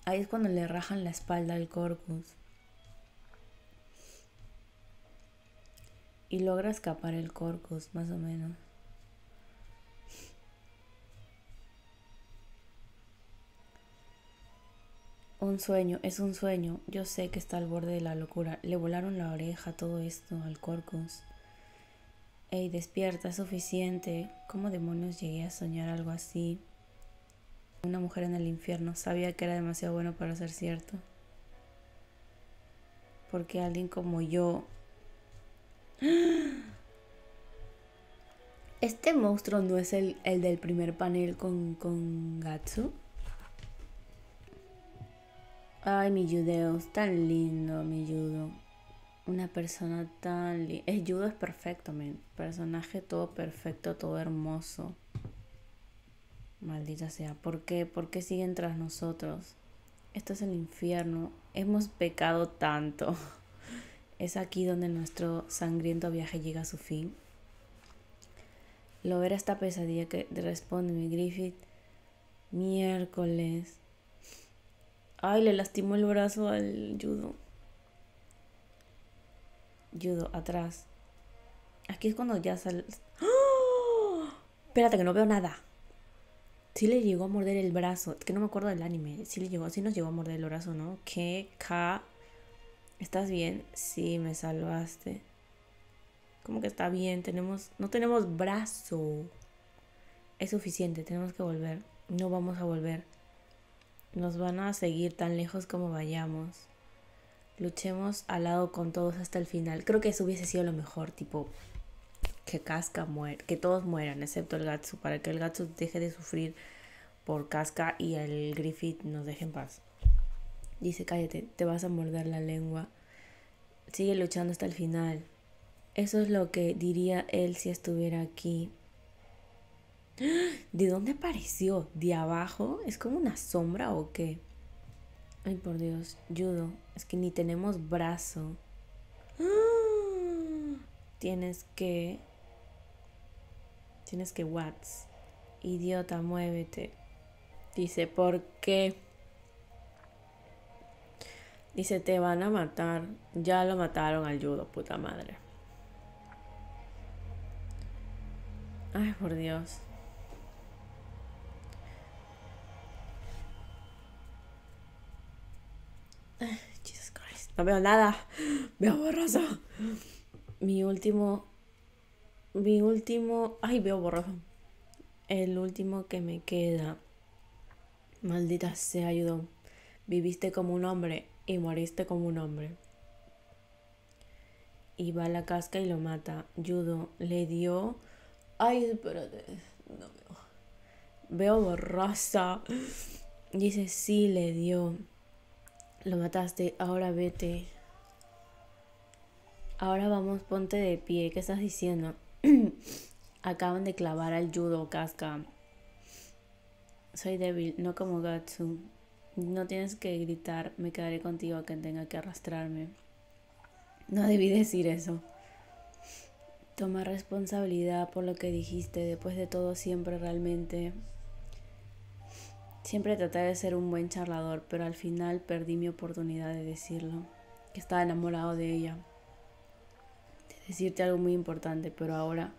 S1: Ahí es cuando le rajan la espalda al Corcus. Y logra escapar el Corcus, más o menos. Un sueño, es un sueño. Yo sé que está al borde de la locura. Le volaron la oreja, todo esto al Corcus. Ey, despierta, es suficiente. ¿Cómo demonios llegué a soñar algo así? Una mujer en el infierno. Sabía que era demasiado bueno para ser cierto. Porque alguien como yo... Este monstruo no es el, el del primer panel con, con Gatsu. Ay, mi judeo, tan lindo, mi judo una persona tan... Es Judo es perfecto, men. Personaje todo perfecto, todo hermoso. Maldita sea. ¿Por qué? ¿Por qué siguen tras nosotros? Esto es el infierno. Hemos pecado tanto. Es aquí donde nuestro sangriento viaje llega a su fin. Lo era esta pesadilla que responde mi Griffith. Miércoles. Ay, le lastimó el brazo al judo. Judo, atrás. Aquí es cuando ya sale. ¡Oh! Espérate, que no veo nada. Sí le llegó a morder el brazo. Que no me acuerdo del anime. Sí le llegó, sí nos llegó a morder el brazo, ¿no? ¿Qué? K. ¿Estás bien? Sí, me salvaste. ¿Cómo que está bien? Tenemos. No tenemos brazo. Es suficiente, tenemos que volver. No vamos a volver. Nos van a seguir tan lejos como vayamos luchemos al lado con todos hasta el final. Creo que eso hubiese sido lo mejor, tipo que Casca muera, que todos mueran, excepto el Gatsu, para que el Gatsu deje de sufrir por Casca y el Griffith nos deje en paz. Dice, cállate, te vas a morder la lengua. Sigue luchando hasta el final. Eso es lo que diría él si estuviera aquí. ¿De dónde apareció? ¿De abajo? ¿Es como una sombra o qué? Ay, por Dios, judo. Es que ni tenemos brazo. Tienes que... Tienes que Watts. Idiota, muévete. Dice, ¿por qué? Dice, te van a matar. Ya lo mataron al judo, puta madre. Ay, por Dios. No veo nada. Veo borroso. Mi último. Mi último. Ay, veo borroso. El último que me queda. Maldita sea, ayudó. Viviste como un hombre y moriste como un hombre. Y va a la casca y lo mata. Judo le dio. Ay, espérate. No veo. Veo borrosa. Dice, sí, le dio. Lo mataste, ahora vete. Ahora vamos, ponte de pie. ¿Qué estás diciendo? Acaban de clavar al judo, casca. Soy débil, no como Gatsu. No tienes que gritar, me quedaré contigo a que tenga que arrastrarme. No debí decir eso. Toma responsabilidad por lo que dijiste. Después de todo, siempre realmente... Siempre traté de ser un buen charlador, pero al final perdí mi oportunidad de decirlo. Que estaba enamorado de ella. De decirte algo muy importante, pero ahora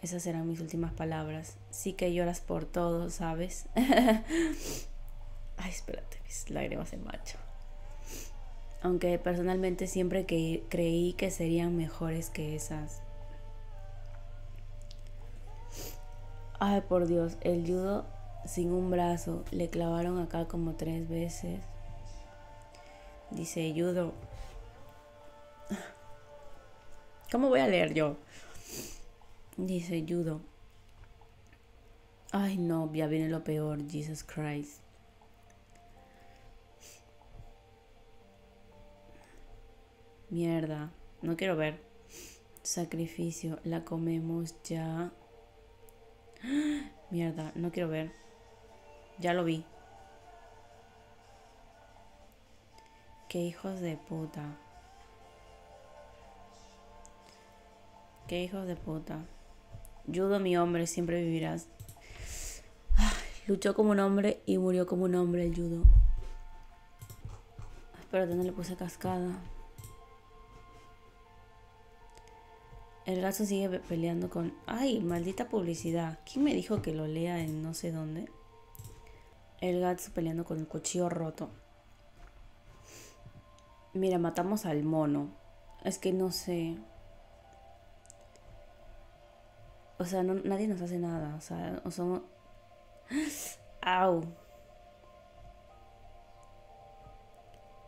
S1: esas serán mis últimas palabras. Sí que lloras por todo, ¿sabes? Ay, espérate, mis lágrimas en macho. Aunque personalmente siempre que creí que serían mejores que esas. Ay, por Dios, el judo sin un brazo le clavaron acá como tres veces. Dice judo. ¿Cómo voy a leer yo? Dice judo. Ay, no, ya viene lo peor, Jesus Christ. Mierda, no quiero ver. Sacrificio, la comemos ya. Mierda, no quiero ver. Ya lo vi. Qué hijos de puta. Qué hijos de puta. Judo, mi hombre, siempre vivirás. luchó como un hombre y murió como un hombre el judo. Espérate, no le puse cascada. El gato sigue peleando con... ¡Ay, maldita publicidad! ¿Quién me dijo que lo lea en no sé dónde? El gato peleando con el cuchillo roto. Mira, matamos al mono. Es que no sé. O sea, nadie nos hace nada. O sea, somos... ¡Au!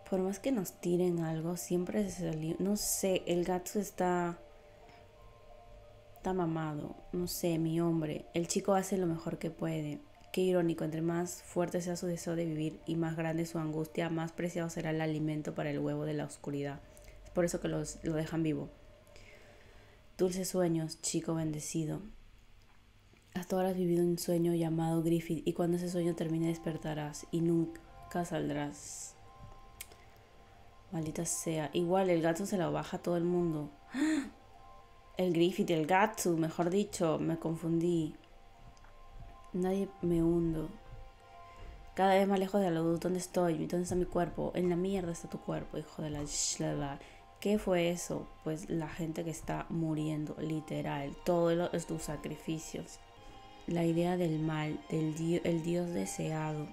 S1: Por más que nos tiren algo, siempre se salió... No sé, el gato está está mamado, no sé, mi hombre. El chico hace lo mejor que puede. Qué irónico, entre más fuerte sea su deseo de vivir y más grande su angustia, más preciado será el alimento para el huevo de la oscuridad. Es por eso que los, lo dejan vivo. Dulces sueños, chico bendecido. Hasta ahora has vivido un sueño llamado Griffith y cuando ese sueño termine despertarás y nunca saldrás. Maldita sea. Igual el gato se lo baja a todo el mundo. El Griffith, el Gatsu, mejor dicho, me confundí. Nadie me hundo. Cada vez más lejos de la luz. ¿Dónde estoy? ¿Dónde está mi cuerpo? En la mierda está tu cuerpo, hijo de la... ¿Qué fue eso? Pues la gente que está muriendo, literal. Todo es tus sacrificios. La idea del mal, del el Dios deseado.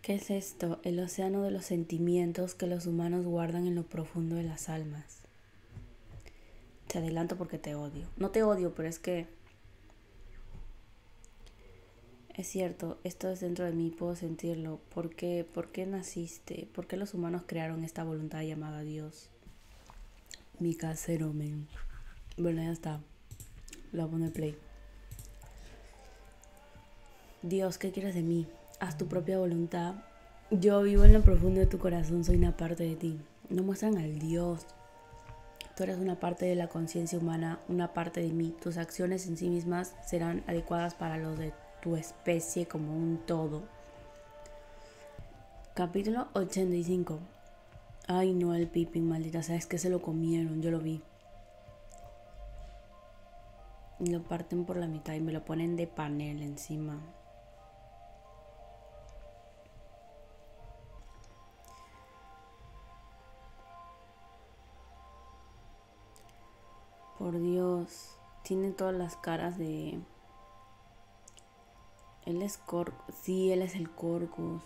S1: ¿Qué es esto? El océano de los sentimientos que los humanos guardan en lo profundo de las almas. Te adelanto porque te odio. No te odio, pero es que... Es cierto, esto es dentro de mí, puedo sentirlo. ¿Por qué, ¿Por qué naciste? ¿Por qué los humanos crearon esta voluntad llamada Dios? Mi casero, men. Bueno, ya está. Lo voy a poner play. Dios, ¿qué quieres de mí? Haz tu propia voluntad. Yo vivo en lo profundo de tu corazón, soy una parte de ti. No muestran al Dios Tú eres una parte de la conciencia humana, una parte de mí. Tus acciones en sí mismas serán adecuadas para los de tu especie como un todo. Capítulo 85. Ay, no, el Pippin, maldita, sabes que se lo comieron, yo lo vi. Lo parten por la mitad y me lo ponen de panel encima. Por Dios, tiene todas las caras de... Él es Cor... Sí, él es el Corcus.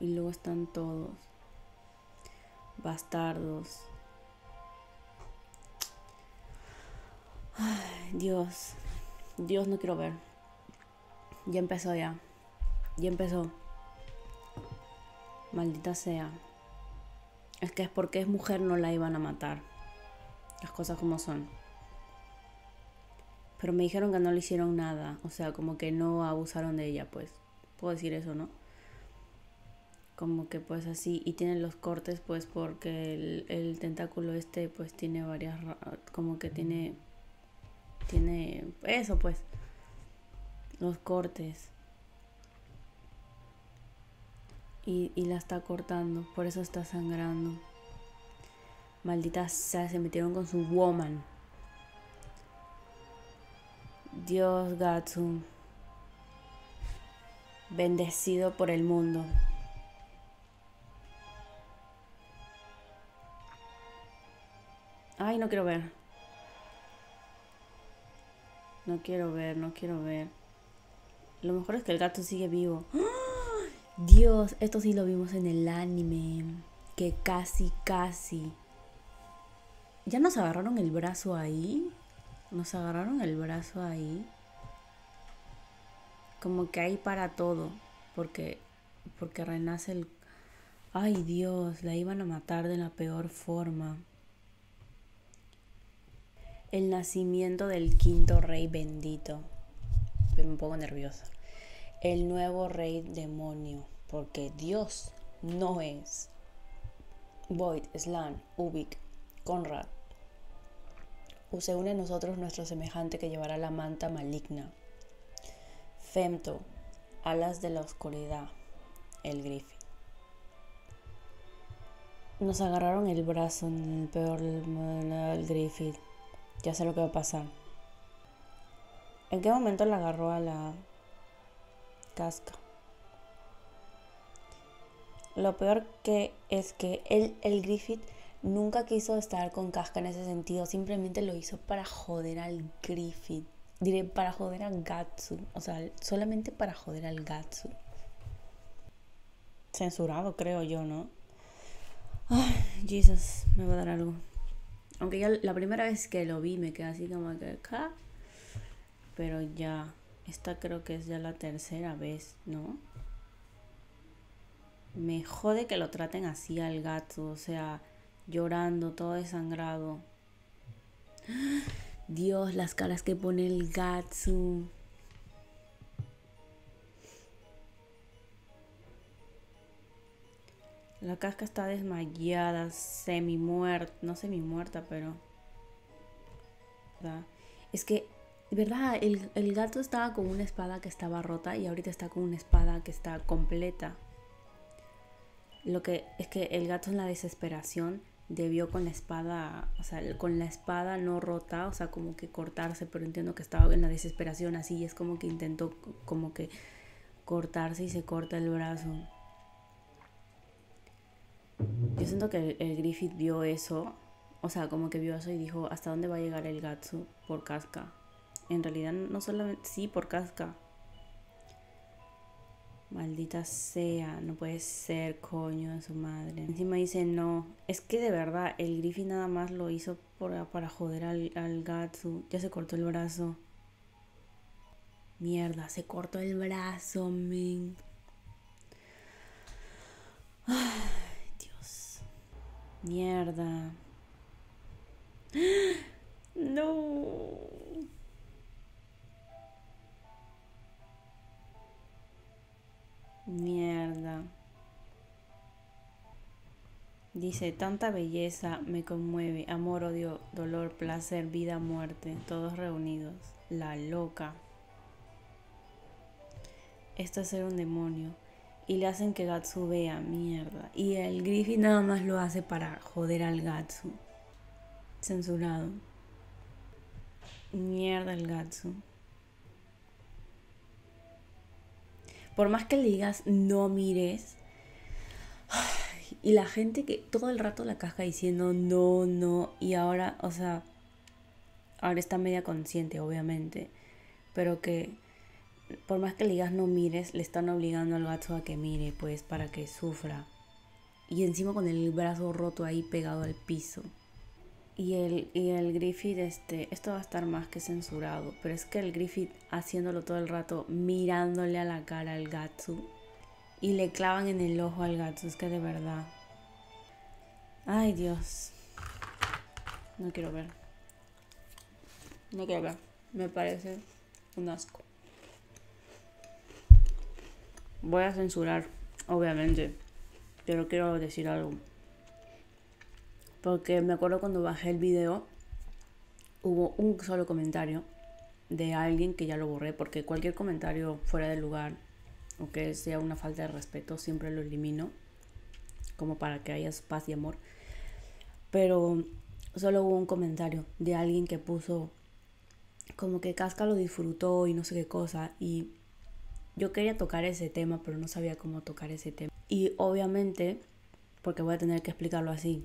S1: Y luego están todos. Bastardos. Ay, Dios. Dios no quiero ver. Ya empezó ya. Ya empezó. Maldita sea. Es que es porque es mujer no la iban a matar. Las cosas como son. Pero me dijeron que no le hicieron nada, o sea, como que no abusaron de ella, pues. Puedo decir eso, ¿no? Como que pues así, y tienen los cortes pues porque el, tentáculo este pues tiene varias, como que tiene tiene eso pues, los cortes. Y, y la está cortando, por eso está sangrando. Maldita sea, se metieron con su woman. Dios Gatsu. Bendecido por el mundo. Ay, no quiero ver. No quiero ver, no quiero ver. Lo mejor es que el gato sigue vivo. ¡Ah! Dios, esto sí lo vimos en el anime. Que casi, casi. ¿Ya nos agarraron el brazo ahí? Nos agarraron el brazo ahí. Como que hay para todo. Porque, porque renace el... Ay Dios, la iban a matar de la peor forma el nacimiento del quinto rey bendito. Me pongo nerviosa. El nuevo rey demonio, porque Dios no es Void, Slan, Ubik, Conrad. Se une a nosotros nuestro semejante que llevará la manta maligna. Femto, alas de la oscuridad, el Griffin. Nos agarraron el brazo en el peor el Griffith. Ya sé lo que va a pasar. ¿En qué momento la agarró a la casca? Lo peor que es que él, el Griffith nunca quiso estar con casca en ese sentido. Simplemente lo hizo para joder al Griffith. Diré, para joder al Gatsu. O sea, solamente para joder al Gatsu. Censurado, creo yo, ¿no? Ay, Jesus, me va a dar algo. Aunque ya la primera vez que lo vi me quedé así como que acá. Pero ya, esta creo que es ya la tercera vez, ¿no? Me jode que lo traten así al gato, o sea, llorando, todo desangrado. Dios, las caras que pone el Gatsu. La casca está desmayada, semi muerta, no semi muerta, pero... Es que, ¿verdad? El, el gato estaba con una espada que estaba rota y ahorita está con una espada que está completa. Lo que es que el gato en la desesperación debió con la espada, o sea, con la espada no rota, o sea, como que cortarse, pero entiendo que estaba en la desesperación así, y es como que intentó como que cortarse y se corta el brazo. Yo siento que el, Griffith vio eso, o sea, como que vio eso y dijo, ¿hasta dónde va a llegar el Gatsu por casca? En realidad no solamente, sí, por casca. Maldita sea, no puede ser, coño de su madre. Encima dice, no, es que de verdad el Griffith nada más lo hizo para joder al, al Gatsu. Ya se cortó el brazo. Mierda, se cortó el brazo, men. Mierda. No. Mierda. Dice, tanta belleza me conmueve, amor, odio, dolor, placer, vida, muerte, todos reunidos. La loca. Esto es ser un demonio y le hacen que Gatsu vea mierda. Y el Griffith nada más lo hace para joder al Gatsu. Censurado. Mierda el Gatsu. Por más que le digas no mires. Y la gente que todo el rato la casca diciendo no, no. Y ahora, o sea, ahora está media consciente, obviamente. Pero que por más que le digas no mires, le están obligando al gato a que mire, pues, para que sufra. Y encima con el brazo roto ahí pegado al piso. Y el, y el Griffith, este, esto va a estar más que censurado, pero es que el Griffith haciéndolo todo el rato, mirándole a la cara al Gatsu. Y le clavan en el ojo al Gatsu, es que de verdad. Ay Dios. No quiero ver. No quiero ver. Me parece un asco. Voy a censurar, obviamente, pero quiero decir algo. Porque me acuerdo cuando bajé el video, hubo un solo comentario de alguien que ya lo borré, porque cualquier comentario fuera de lugar o que sea una falta de respeto, siempre lo elimino, como para que haya paz y amor. Pero solo hubo un comentario de alguien que puso como que Casca lo disfrutó y no sé qué cosa. Y yo quería tocar ese tema, pero no sabía cómo tocar ese tema. Y obviamente, porque voy a tener que explicarlo así,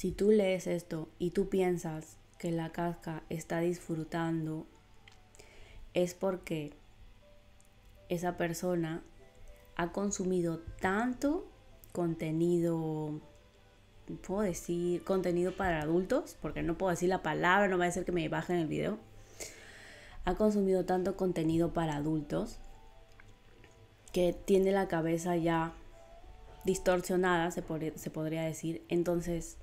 S1: si tú lees esto y tú piensas que la Casca está disfrutando, es porque esa persona ha consumido tanto contenido puedo decir contenido para adultos, porque no puedo decir la palabra, no va a ser que me bajen el video. Ha consumido tanto contenido para adultos que tiene la cabeza ya distorsionada, se, se podría decir. Entonces,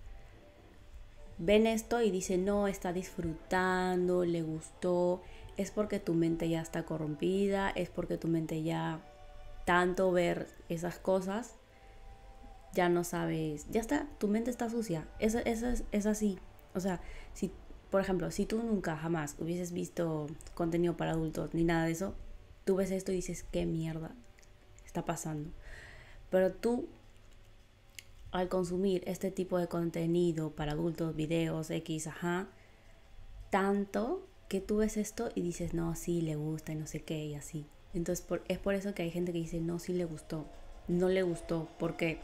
S1: ven esto y dicen, no, está disfrutando, le gustó. Es porque tu mente ya está corrompida, es porque tu mente ya tanto ver esas cosas ya no sabes, ya está, tu mente está sucia. Eso, es, es así. O sea, si, por ejemplo, si tú nunca jamás hubieses visto contenido para adultos ni nada de eso, tú ves esto y dices, ¿qué mierda está pasando? Pero tú, al consumir este tipo de contenido para adultos, videos, X, ajá, tanto que tú ves esto y dices, no, sí, le gusta y no sé qué y así. Entonces por, es por eso que hay gente que dice, no, sí le gustó, no le gustó, porque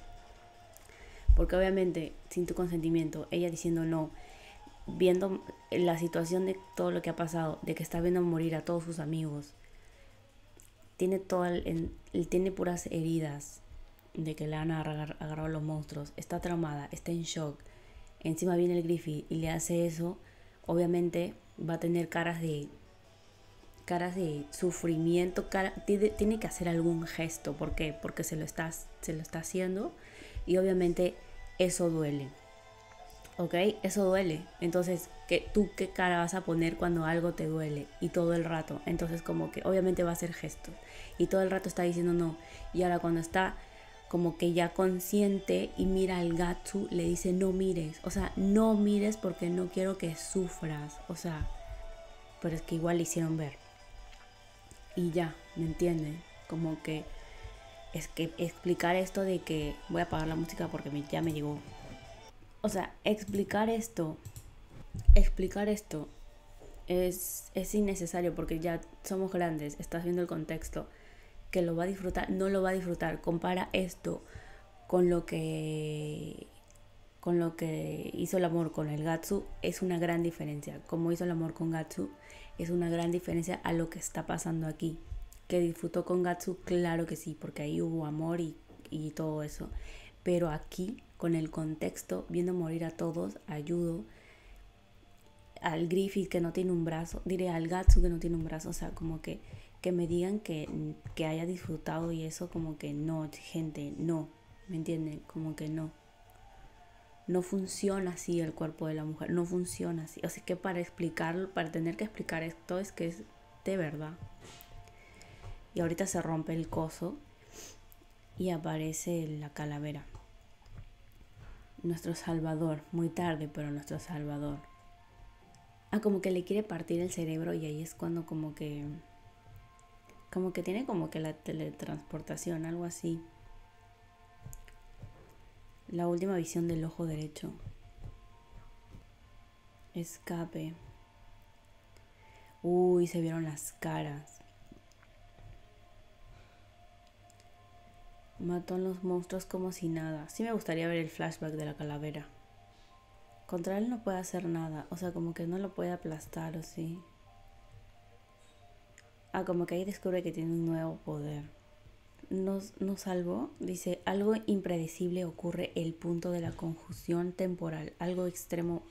S1: porque obviamente, sin tu consentimiento, ella diciendo no, viendo la situación de todo lo que ha pasado, de que está viendo morir a todos sus amigos, tiene, todo el, tiene puras heridas de que le han agarrado los monstruos, está traumada, está en shock, encima viene el Griffith y le hace eso, obviamente va a tener caras de caras de sufrimiento, tiene, que hacer algún gesto, ¿por qué? Porque se lo, está, se lo está haciendo y obviamente eso duele. ¿Ok? Eso duele. Entonces, ¿qué, ¿tú qué cara vas a poner cuando algo te duele? Y todo el rato. Entonces, como que obviamente va a ser gesto. Y todo el rato está diciendo no. Y ahora cuando está como que ya consciente y mira al Gatsu, le dice no mires. O sea, no mires porque no quiero que sufras. O sea, pero es que igual le hicieron ver. Y ya, ¿me entienden? Como que es que explicar esto de que voy a apagar la música porque ya me llegó. O sea, explicar esto, explicar esto es, es innecesario porque ya somos grandes, estás viendo el contexto, que lo va a disfrutar, no lo va a disfrutar. Compara esto con lo que con lo que hizo el amor con el Gatsu es una gran diferencia. Como hizo el amor con Gatsu es una gran diferencia a lo que está pasando aquí que disfrutó con Gatsu, claro que sí, porque ahí hubo amor y, y todo eso. Pero aquí, con el contexto, viendo morir a todos, ayudo al Griffith que no tiene un brazo, diré al Gatsu que no tiene un brazo, o sea, como que, que me digan que, que haya disfrutado y eso, como que no, gente, no, ¿me entienden? Como que no. No funciona así el cuerpo de la mujer, no funciona así. Sea que para explicarlo, para tener que explicar esto es que es de verdad y ahorita se rompe el coso y aparece la calavera. Nuestro Salvador, muy tarde, pero nuestro Salvador. Ah, como que le quiere partir el cerebro y ahí es cuando como que... Como que tiene como que la teletransportación, algo así. La última visión del ojo derecho. Escape. Uy, se vieron las caras. Mató a los monstruos como si nada. Sí me gustaría ver el flashback de la calavera. Contra él no puede hacer nada. O sea, como que no lo puede aplastar o sí. Ah, como que ahí descubre que tiene un nuevo poder. Nos, nos salvó. Dice, algo impredecible ocurre el punto de la conjunción temporal. Algo extremo,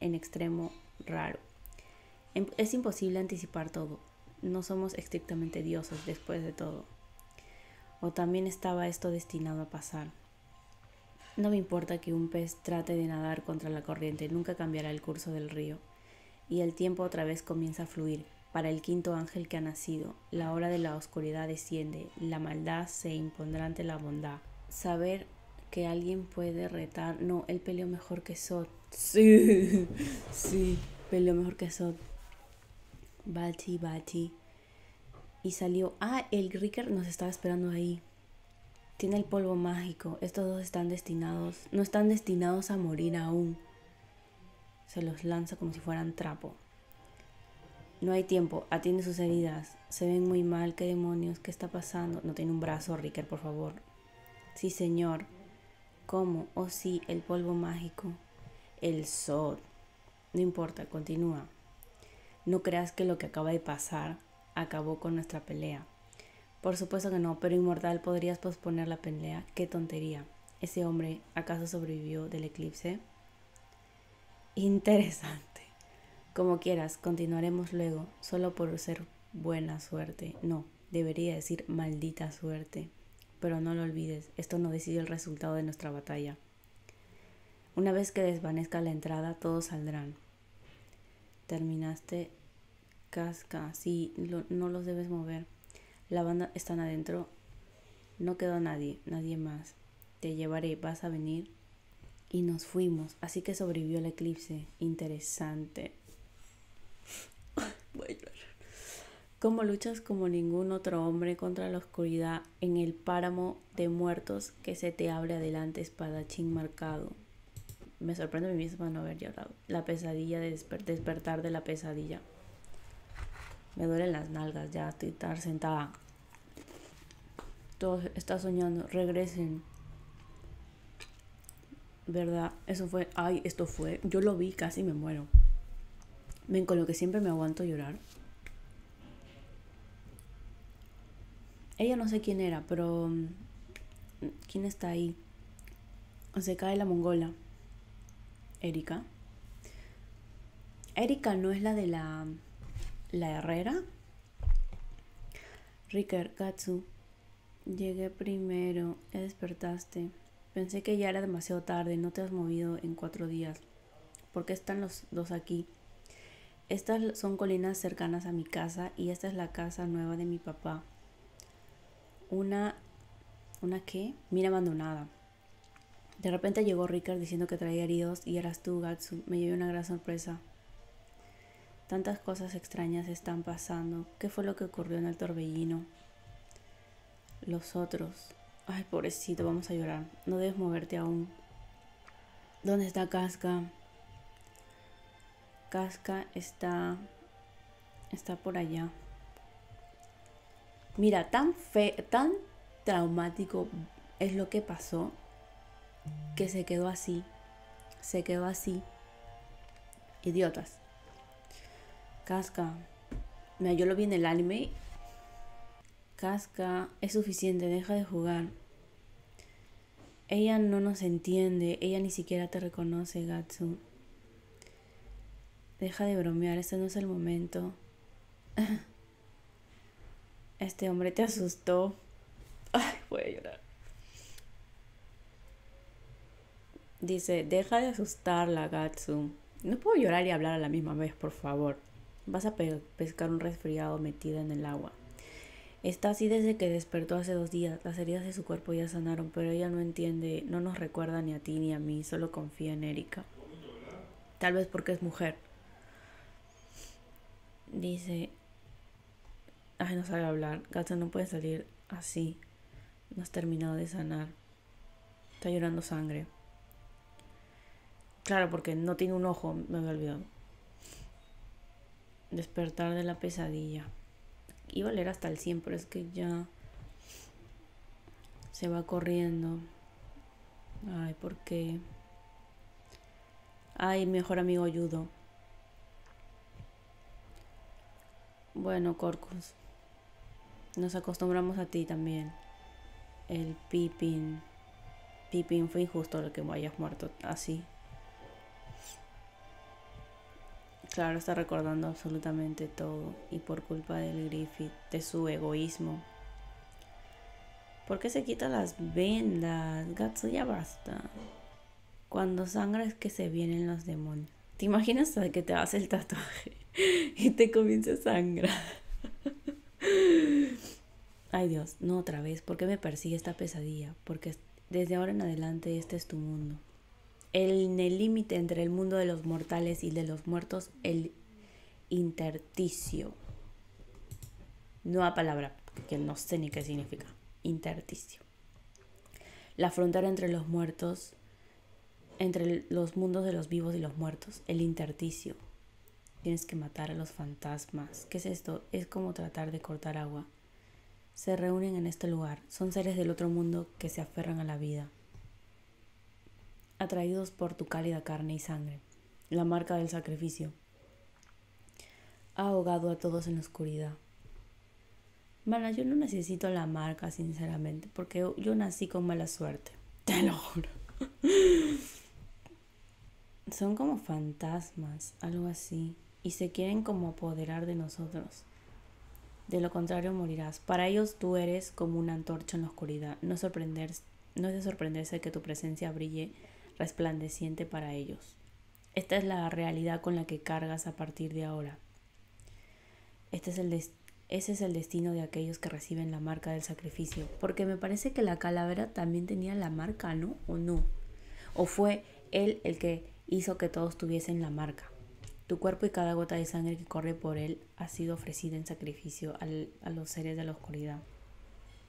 S1: en extremo raro. Em, es imposible anticipar todo. No somos estrictamente dioses después de todo. ¿O también estaba esto destinado a pasar? No me importa que un pez trate de nadar contra la corriente, nunca cambiará el curso del río. Y el tiempo otra vez comienza a fluir. Para el quinto ángel que ha nacido, la hora de la oscuridad desciende, la maldad se impondrá ante la bondad. Saber que alguien puede retar. No, él peleó mejor que Sot. Sí, sí, peleó mejor que Sot. Bati, Bati. Y salió. Ah, el Ricker nos estaba esperando ahí. Tiene el polvo mágico. Estos dos están destinados. No están destinados a morir aún. Se los lanza como si fueran trapo. No hay tiempo. Atiende sus heridas. Se ven muy mal. ¿Qué demonios? ¿Qué está pasando? No tiene un brazo, Ricker, por favor. Sí, señor. ¿Cómo? Oh, sí, el polvo mágico. El sol. No importa, continúa. No creas que lo que acaba de pasar acabó con nuestra pelea. Por supuesto que no, pero inmortal, ¿podrías posponer la pelea? Qué tontería. ¿Ese hombre acaso sobrevivió del eclipse? Interesante. Como quieras, continuaremos luego, solo por ser buena suerte. No, debería decir maldita suerte. Pero no lo olvides, esto no decide el resultado de nuestra batalla. Una vez que desvanezca la entrada, todos saldrán. Terminaste casca, sí, no los debes mover. La banda están adentro. No quedó nadie, nadie más. Te llevaré, vas a venir. Y nos fuimos. Así que sobrevivió el eclipse. Interesante. Voy ¿Cómo luchas como ningún otro hombre contra la oscuridad en el páramo de muertos que se te abre adelante, espadachín marcado? Me sorprende a mí misma no haber llorado. La pesadilla de despertar de la pesadilla. Me duelen las nalgas ya, estoy estar sentada. Todo está soñando, regresen. ¿Verdad? Eso fue, ay, esto fue, yo lo vi, casi me muero. Ven, con lo que siempre me aguanto llorar. Ella no sé quién era, pero... Mm, ¿Quién está ahí? Se cae la mongola. Erika. Erika no es la de la la Herrera. Ricker, Katsu, llegué primero, despertaste. Pensé que ya era demasiado tarde, no te has movido en cuatro días. ¿Por qué están los dos aquí? Estas son colinas cercanas a mi casa y esta es la casa nueva de mi papá. Una... ¿Una qué? Mira abandonada. De repente llegó Ricker diciendo que traía heridos y eras tú, Gatsu. Me llevé una gran sorpresa. Tantas cosas extrañas están pasando. ¿Qué fue lo que ocurrió en el torbellino? Los otros. Ay, pobrecito, vamos a llorar. No debes moverte aún. ¿Dónde está Casca? Casca está. está por allá. Mira, tan fe, tan traumático es lo que pasó que se quedó así. Se quedó así. Idiotas. Casca. Mira, yo lo vi en el anime. Casca, es suficiente, deja de jugar. Ella no nos entiende, ella ni siquiera te reconoce, Gatsu. Deja de bromear, este no es el momento. Este hombre te asustó. Ay, voy a llorar. Dice, deja de asustarla, Gatsu. No puedo llorar y hablar a la misma vez, por favor. Vas a pescar un resfriado metida en el agua. Está así desde que despertó hace dos días. Las heridas de su cuerpo ya sanaron, pero ella no entiende, no nos recuerda ni a ti ni a mí, solo confía en Erika. Tal vez porque es mujer. Dice, ay, no sabe hablar. Gata no puede salir así. No has terminado de sanar. Está llorando sangre. Claro, porque no tiene un ojo, me había olvidado. Despertar de la pesadilla. Iba a leer hasta el 100, pero es que ya se va corriendo. Ay, ¿por qué? Ay, mejor amigo ayudo. Bueno, Corcus. Nos acostumbramos a ti también. El Pipin. Pipin fue injusto el que hayas muerto así. Claro, está recordando absolutamente todo y por culpa del Griffith, de su egoísmo. ¿Por qué se quita las vendas? Gatsu, ya basta. Cuando sangra es que se vienen los demonios. ¿Te imaginas que te hace el tatuaje y te comienza a sangrar? Ay Dios, no otra vez. ¿Por qué me persigue esta pesadilla? Porque desde ahora en adelante este es tu mundo en el límite entre el mundo de los mortales y de los muertos, el intersticio. Nueva palabra, que no sé ni qué significa. Intersticio. La frontera entre los muertos, entre los mundos de los vivos y los muertos. El intersticio. Tienes que matar a los fantasmas. ¿Qué es esto? Es como tratar de cortar agua. Se reúnen en este lugar. Son seres del otro mundo que se aferran a la vida. Atraídos por tu cálida carne y sangre. La marca del sacrificio. Ha ahogado a todos en la oscuridad. Mana, yo no necesito la marca, sinceramente, porque yo nací con mala suerte. Te lo juro. Son como fantasmas, algo así, y se quieren como apoderar de nosotros. De lo contrario morirás. Para ellos tú eres como una antorcha en la oscuridad. No, sorprender, no es de sorprenderse que tu presencia brille resplandeciente para ellos. Esta es la realidad con la que cargas a partir de ahora. Este es el ese es el destino de aquellos que reciben la marca del sacrificio. Porque me parece que la calavera también tenía la marca, ¿no? ¿O no? ¿O fue él el que hizo que todos tuviesen la marca? Tu cuerpo y cada gota de sangre que corre por él ha sido ofrecida en sacrificio a los seres de la oscuridad.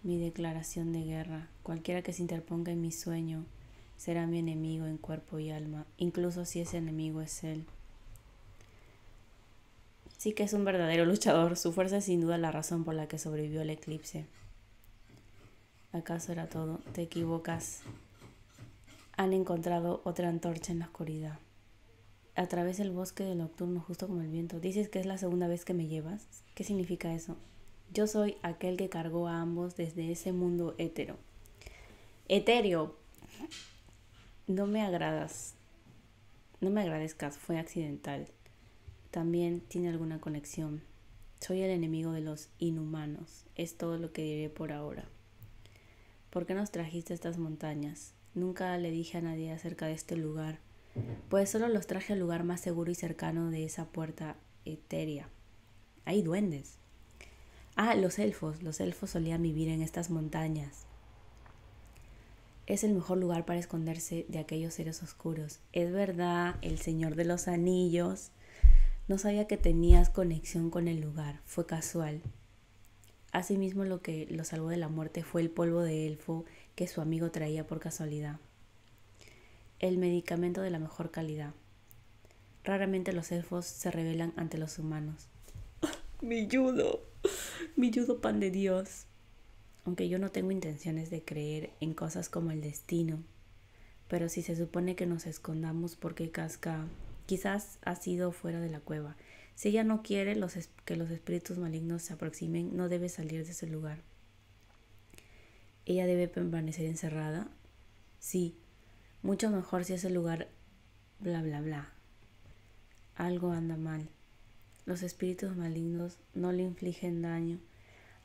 S1: Mi declaración de guerra, cualquiera que se interponga en mi sueño, será mi enemigo en cuerpo y alma, incluso si ese enemigo es él. Sí que es un verdadero luchador. Su fuerza es sin duda la razón por la que sobrevivió el eclipse. ¿Acaso era todo? Te equivocas. Han encontrado otra antorcha en la oscuridad. A través del bosque del nocturno, justo como el viento. Dices que es la segunda vez que me llevas. ¿Qué significa eso? Yo soy aquel que cargó a ambos desde ese mundo hétero. Etéreo. No me agradas. No me agradezcas, fue accidental también tiene alguna conexión. Soy el enemigo de los inhumanos. Es todo lo que diré por ahora. ¿Por qué nos trajiste estas montañas? Nunca le dije a nadie acerca de este lugar, pues solo los traje al lugar más seguro y cercano de esa puerta etérea. Hay duendes. Ah, los elfos. Los elfos solían vivir en estas montañas. Es el mejor lugar para esconderse de aquellos seres oscuros. Es verdad, el Señor de los Anillos no sabía que tenías conexión con el lugar, fue casual. Asimismo lo que lo salvó de la muerte fue el polvo de elfo que su amigo traía por casualidad. El medicamento de la mejor calidad. Raramente los elfos se rebelan ante los humanos. mi judo, mi judo pan de Dios. Aunque yo no tengo intenciones de creer en cosas como el destino, pero si se supone que nos escondamos porque casca Quizás ha sido fuera de la cueva. Si ella no quiere que los espíritus malignos se aproximen, no debe salir de ese lugar. ¿Ella debe permanecer encerrada? Sí, mucho mejor si ese lugar bla bla bla. Algo anda mal. Los espíritus malignos no le infligen daño,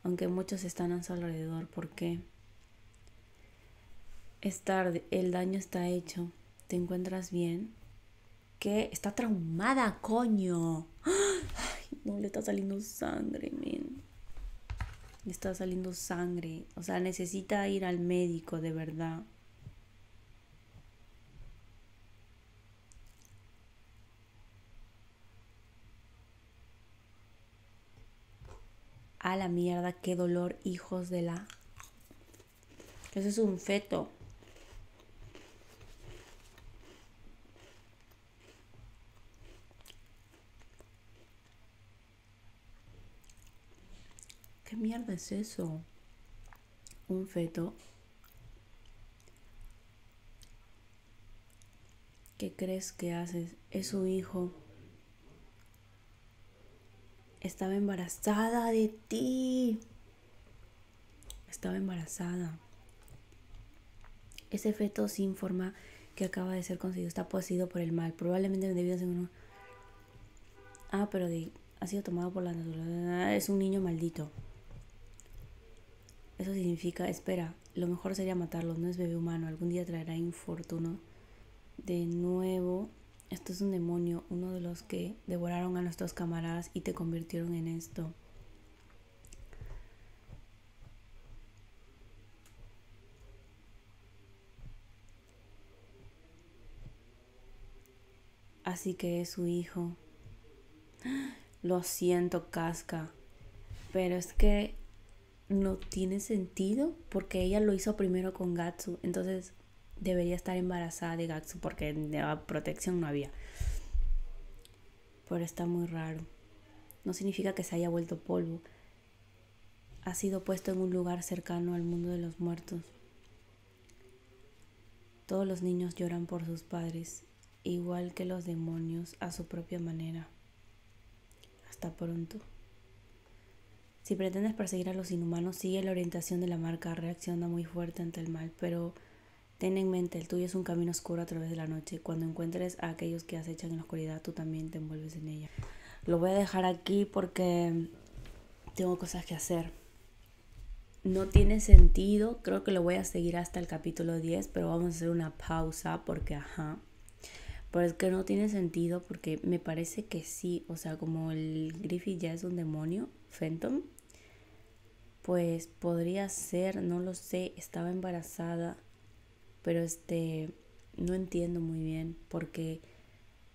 S1: aunque muchos están a su alrededor. ¿Por qué? Es tarde, el daño está hecho. ¿Te encuentras bien? que está traumada, coño. Ay, no le está saliendo sangre, men. Está saliendo sangre. O sea, necesita ir al médico, de verdad. A la mierda, qué dolor, hijos de la... Ese es un feto. Mierda es eso? Un feto. ¿Qué crees que haces? Es su hijo. Estaba embarazada de ti. Estaba embarazada. Ese feto sin forma que acaba de ser conseguido está poseído por el mal. Probablemente debido a ser. Ah, pero ha sido tomado por la naturaleza. Es un niño maldito. Eso significa, espera, lo mejor sería matarlo, no es bebé humano, algún día traerá infortuno. De nuevo, esto es un demonio, uno de los que devoraron a nuestros camaradas y te convirtieron en esto. Así que es su hijo. Lo siento, casca Pero es que no tiene sentido porque ella lo hizo primero con Gatsu. Entonces debería estar embarazada de Gatsu porque de protección no había. Pero está muy raro. No significa que se haya vuelto polvo. Ha sido puesto en un lugar cercano al mundo de los muertos. Todos los niños lloran por sus padres, igual que los demonios a su propia manera. Hasta pronto. Si pretendes perseguir a los inhumanos, sigue la orientación de la marca, reacciona muy fuerte ante el mal, pero ten en mente, el tuyo es un camino oscuro a través de la noche. Cuando encuentres a aquellos que acechan en la oscuridad, tú también te envuelves en ella. Lo voy a dejar aquí porque tengo cosas que hacer. No tiene sentido, creo que lo voy a seguir hasta el capítulo 10, pero vamos a hacer una pausa porque, ajá, pero es que no tiene sentido porque me parece que sí, o sea, como el Griffith ya es un demonio, Phantom, pues podría ser, no lo sé, estaba embarazada, pero este, no entiendo muy bien, porque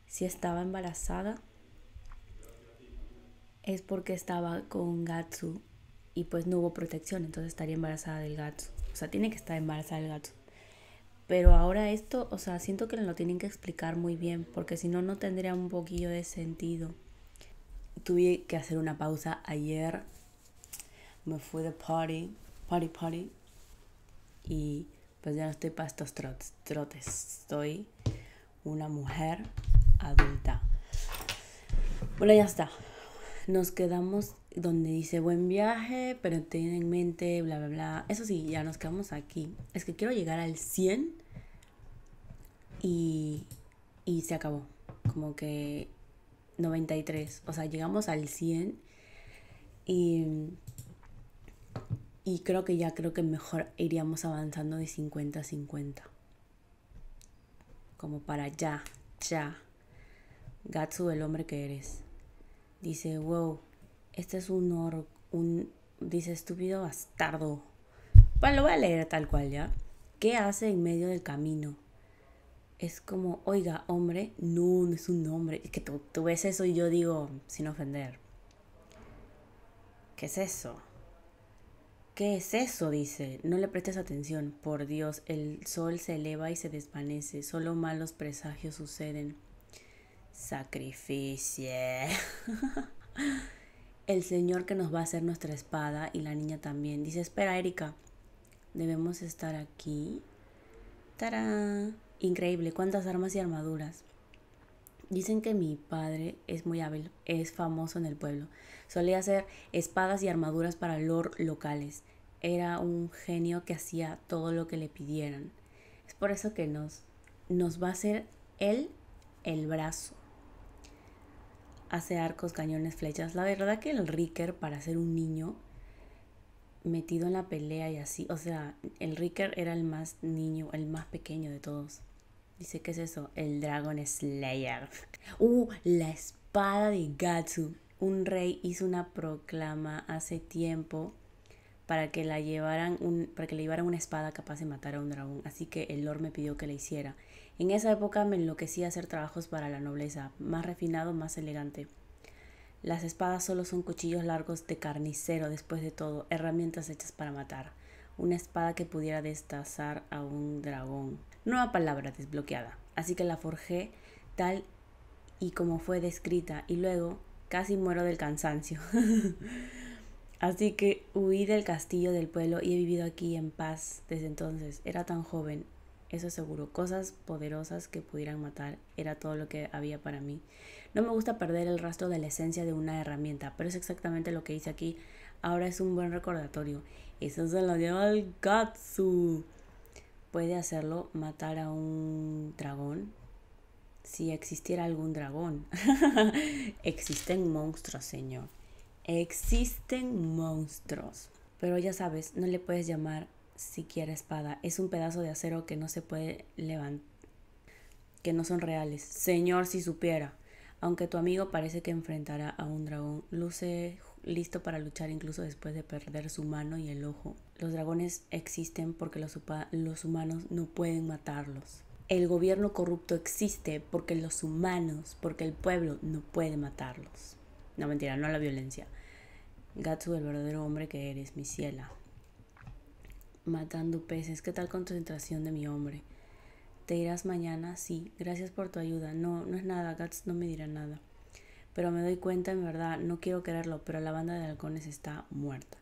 S1: si estaba embarazada es porque estaba con Gatsu y pues no hubo protección, entonces estaría embarazada del Gatsu. O sea, tiene que estar embarazada del Gatsu. Pero ahora esto, o sea, siento que lo tienen que explicar muy bien, porque si no, no tendría un poquillo de sentido. Tuve que hacer una pausa ayer me fui de party, party, party. Y pues ya no estoy para estos trotes, trotes. Estoy una mujer adulta. Bueno, ya está. Nos quedamos donde dice buen viaje, pero ten en mente, bla, bla, bla. Eso sí, ya nos quedamos aquí. Es que quiero llegar al 100 y, y se acabó. Como que 93. O sea, llegamos al 100 y y creo que ya creo que mejor iríamos avanzando de 50 a 50. Como para ya, ya. Gatsu, el hombre que eres. Dice, wow, este es un oro, un, dice, estúpido bastardo. Bueno, lo voy a leer tal cual, ¿ya? ¿Qué hace en medio del camino? Es como, oiga, hombre, no, no es un hombre. Es que tú, tú ves eso y yo digo, sin ofender. ¿Qué es eso? ¿Qué es eso? dice. No le prestes atención. Por Dios, el sol se eleva y se desvanece. Solo malos presagios suceden. Sacrificio. el Señor que nos va a hacer nuestra espada y la niña también. Dice, espera, Erika. Debemos estar aquí. ¡Tarán! Increíble, cuántas armas y armaduras. Dicen que mi padre es muy hábil, es famoso en el pueblo. Solía hacer espadas y armaduras para lord locales. Era un genio que hacía todo lo que le pidieran. Es por eso que nos, nos va a hacer él el brazo. Hace arcos, cañones, flechas. La verdad que el Ricker, para ser un niño metido en la pelea y así, o sea, el Ricker era el más niño, el más pequeño de todos. Dice, ¿qué es eso? El Dragon Slayer. Uh, la espada de Gatsu. Un rey hizo una proclama hace tiempo para que la llevaran para que le llevaran una espada capaz de matar a un dragón. Así que el Lord me pidió que la hiciera. En esa época me enloquecía hacer trabajos para la nobleza, más refinado, más elegante. Las espadas solo son cuchillos largos de carnicero, después de todo, herramientas hechas para matar. Una espada que pudiera destazar a un dragón. Nueva palabra desbloqueada. Así que la forjé tal y como fue descrita y luego casi muero del cansancio. Así que huí del castillo del pueblo y he vivido aquí en paz desde entonces. Era tan joven, eso seguro. Cosas poderosas que pudieran matar era todo lo que había para mí. No me gusta perder el rastro de la esencia de una herramienta, pero es exactamente lo que hice aquí. Ahora es un buen recordatorio. Eso se lo dio al Gatsu puede hacerlo matar a un dragón si existiera algún dragón. Existen monstruos, señor. Existen monstruos. Pero ya sabes, no le puedes llamar siquiera espada. Es un pedazo de acero que no se puede levantar. Que no son reales. Señor, si supiera. Aunque tu amigo parece que enfrentará a un dragón, luce listo para luchar incluso después de perder su mano y el ojo. Los dragones existen porque los, los humanos no pueden matarlos. El gobierno corrupto existe porque los humanos, porque el pueblo no puede matarlos. No mentira, no la violencia. Gatsu, el verdadero hombre que eres, mi ciela. Matando peces, ¿qué tal concentración de mi hombre? ¿Te irás mañana? Sí, gracias por tu ayuda. No, no es nada, Gats no me dirá nada. Pero me doy cuenta, en verdad, no quiero quererlo, pero la banda de halcones está muerta.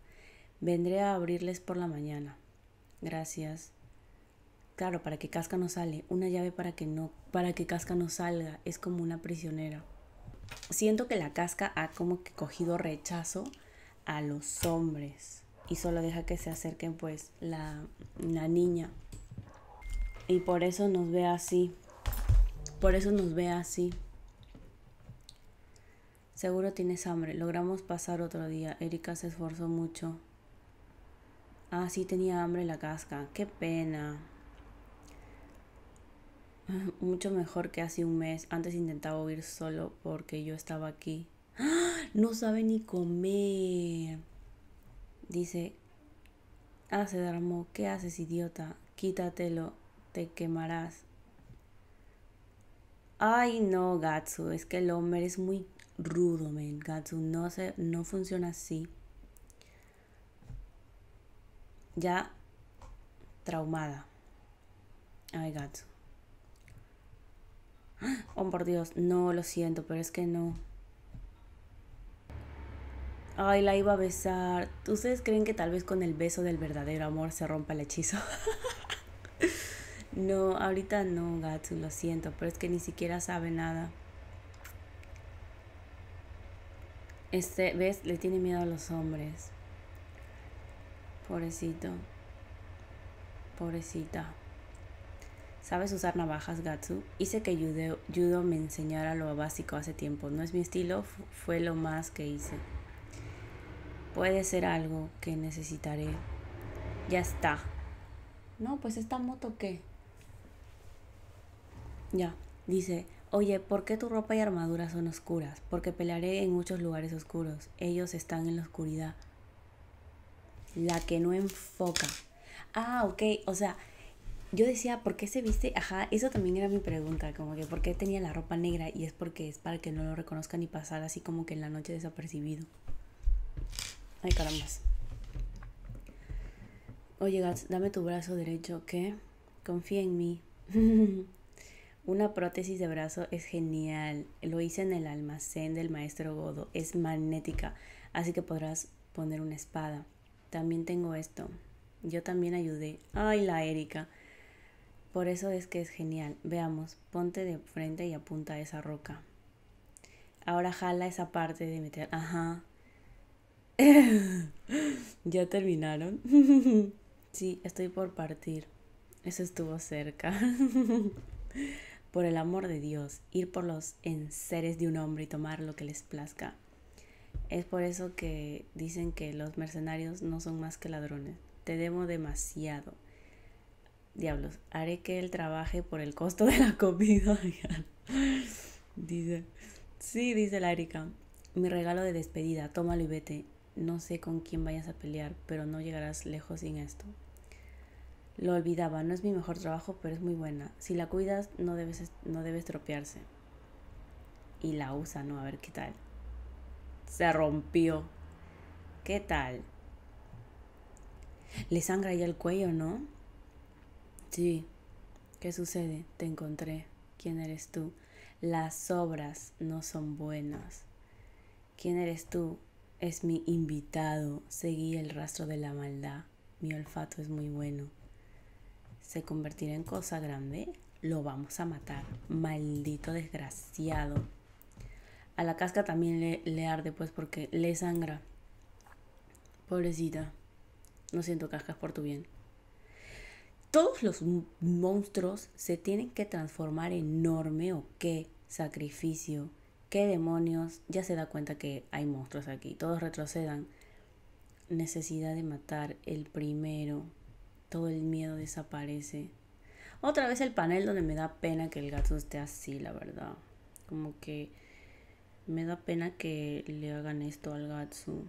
S1: Vendré a abrirles por la mañana. Gracias. Claro, para que Casca no sale. Una llave para que no, para que Casca no salga. Es como una prisionera. Siento que la Casca ha como que cogido rechazo a los hombres y solo deja que se acerquen pues la, la niña. Y por eso nos ve así. Por eso nos ve así. Seguro tienes hambre. Logramos pasar otro día. Erika se esforzó mucho. Ah, sí tenía hambre la casca. Qué pena. Mucho mejor que hace un mes. Antes intentaba huir solo porque yo estaba aquí. ¡Ah! No sabe ni comer. Dice, ah, se derramó. ¿Qué haces, idiota? Quítatelo. Te quemarás. Ay, no, Gatsu. Es que el hombre es muy rudo, men. Gatsu no, se, no funciona así ya traumada. Ay, gato. Oh, por Dios, no, lo siento, pero es que no. Ay, la iba a besar. ¿Ustedes creen que tal vez con el beso del verdadero amor se rompa el hechizo? no, ahorita no, Gatsu, lo siento, pero es que ni siquiera sabe nada. Este, ¿ves? Le tiene miedo a los hombres. Pobrecito. Pobrecita. ¿Sabes usar navajas, Gatsu? Hice que judo, judo me enseñara lo básico hace tiempo. No es mi estilo, fue lo más que hice. Puede ser algo que necesitaré. Ya está. No, pues esta moto qué. Ya, dice, oye, ¿por qué tu ropa y armadura son oscuras? Porque pelearé en muchos lugares oscuros. Ellos están en la oscuridad la que no enfoca. Ah, ok, o sea, yo decía, ¿por qué se viste? Ajá, eso también era mi pregunta, como que ¿por qué tenía la ropa negra? Y es porque es para que no lo reconozcan y pasar así como que en la noche desapercibido. Ay, caramba. Oye, Gats, dame tu brazo derecho, ¿qué? Confía en mí. Una prótesis de brazo es genial. Lo hice en el almacén del maestro Godo. Es magnética, así que podrás poner una espada. También tengo esto. Yo también ayudé. Ay, la Erika. Por eso es que es genial. Veamos, ponte de frente y apunta a esa roca. Ahora jala esa parte de meter. Ajá. ¿Ya terminaron? sí, estoy por partir. Eso estuvo cerca. por el amor de Dios, ir por los enseres de un hombre y tomar lo que les plazca. Es por eso que dicen que los mercenarios no son más que ladrones. Te debo demasiado. Diablos, haré que él trabaje por el costo de la comida. dice, sí, dice la Erika. Mi regalo de despedida, tómalo y vete. No sé con quién vayas a pelear, pero no llegarás lejos sin esto. Lo olvidaba, no es mi mejor trabajo, pero es muy buena. Si la cuidas, no debes, no debe estropearse. Y la usa, ¿no? A ver qué tal se rompió. ¿Qué tal? Le sangra ya el cuello, ¿no? Sí. ¿Qué sucede? Te encontré. ¿Quién eres tú? Las obras no son buenas. ¿Quién eres tú? Es mi invitado. Seguí el rastro de la maldad. Mi olfato es muy bueno. ¿Se convertirá en cosa grande? Lo vamos a matar. Maldito desgraciado. A la casca también le, arde pues porque le sangra. Pobrecita. No siento cascas por tu bien. Todos los monstruos se tienen que transformar enorme o qué sacrificio. ¿Qué demonios? Ya se da cuenta que hay monstruos aquí. Todos retrocedan. Necesidad de matar el primero. Todo el miedo desaparece. Otra vez el panel donde me da pena que el gato esté así, la verdad. Como que me da pena que le hagan esto al Gatsu.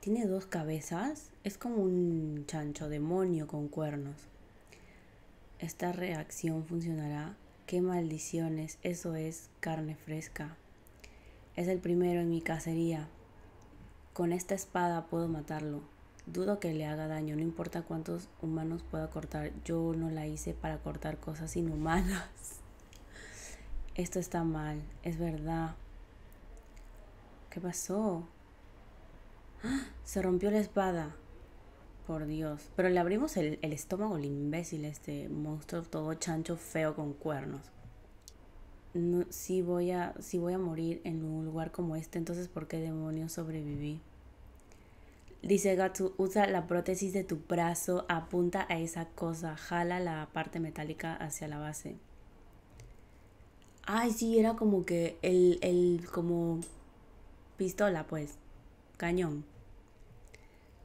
S1: Tiene dos cabezas. Es como un chancho demonio con cuernos. Esta reacción funcionará. Qué maldiciones. Eso es carne fresca. Es el primero en mi cacería. Con esta espada puedo matarlo. Dudo que le haga daño, no importa cuántos humanos pueda cortar. Yo no la hice para cortar cosas inhumanas. Esto está mal, es verdad. ¿Qué pasó? Se rompió la espada. Por Dios. Pero le abrimos el, el estómago el imbécil, este monstruo todo chancho feo con cuernos. No, si voy a si voy a morir en un lugar como este, entonces ¿por qué demonios sobreviví? Dice Gatsu, usa la prótesis de tu brazo, apunta a esa cosa, jala la parte metálica hacia la base. Ay, sí, era como que el, el, como pistola, pues, cañón.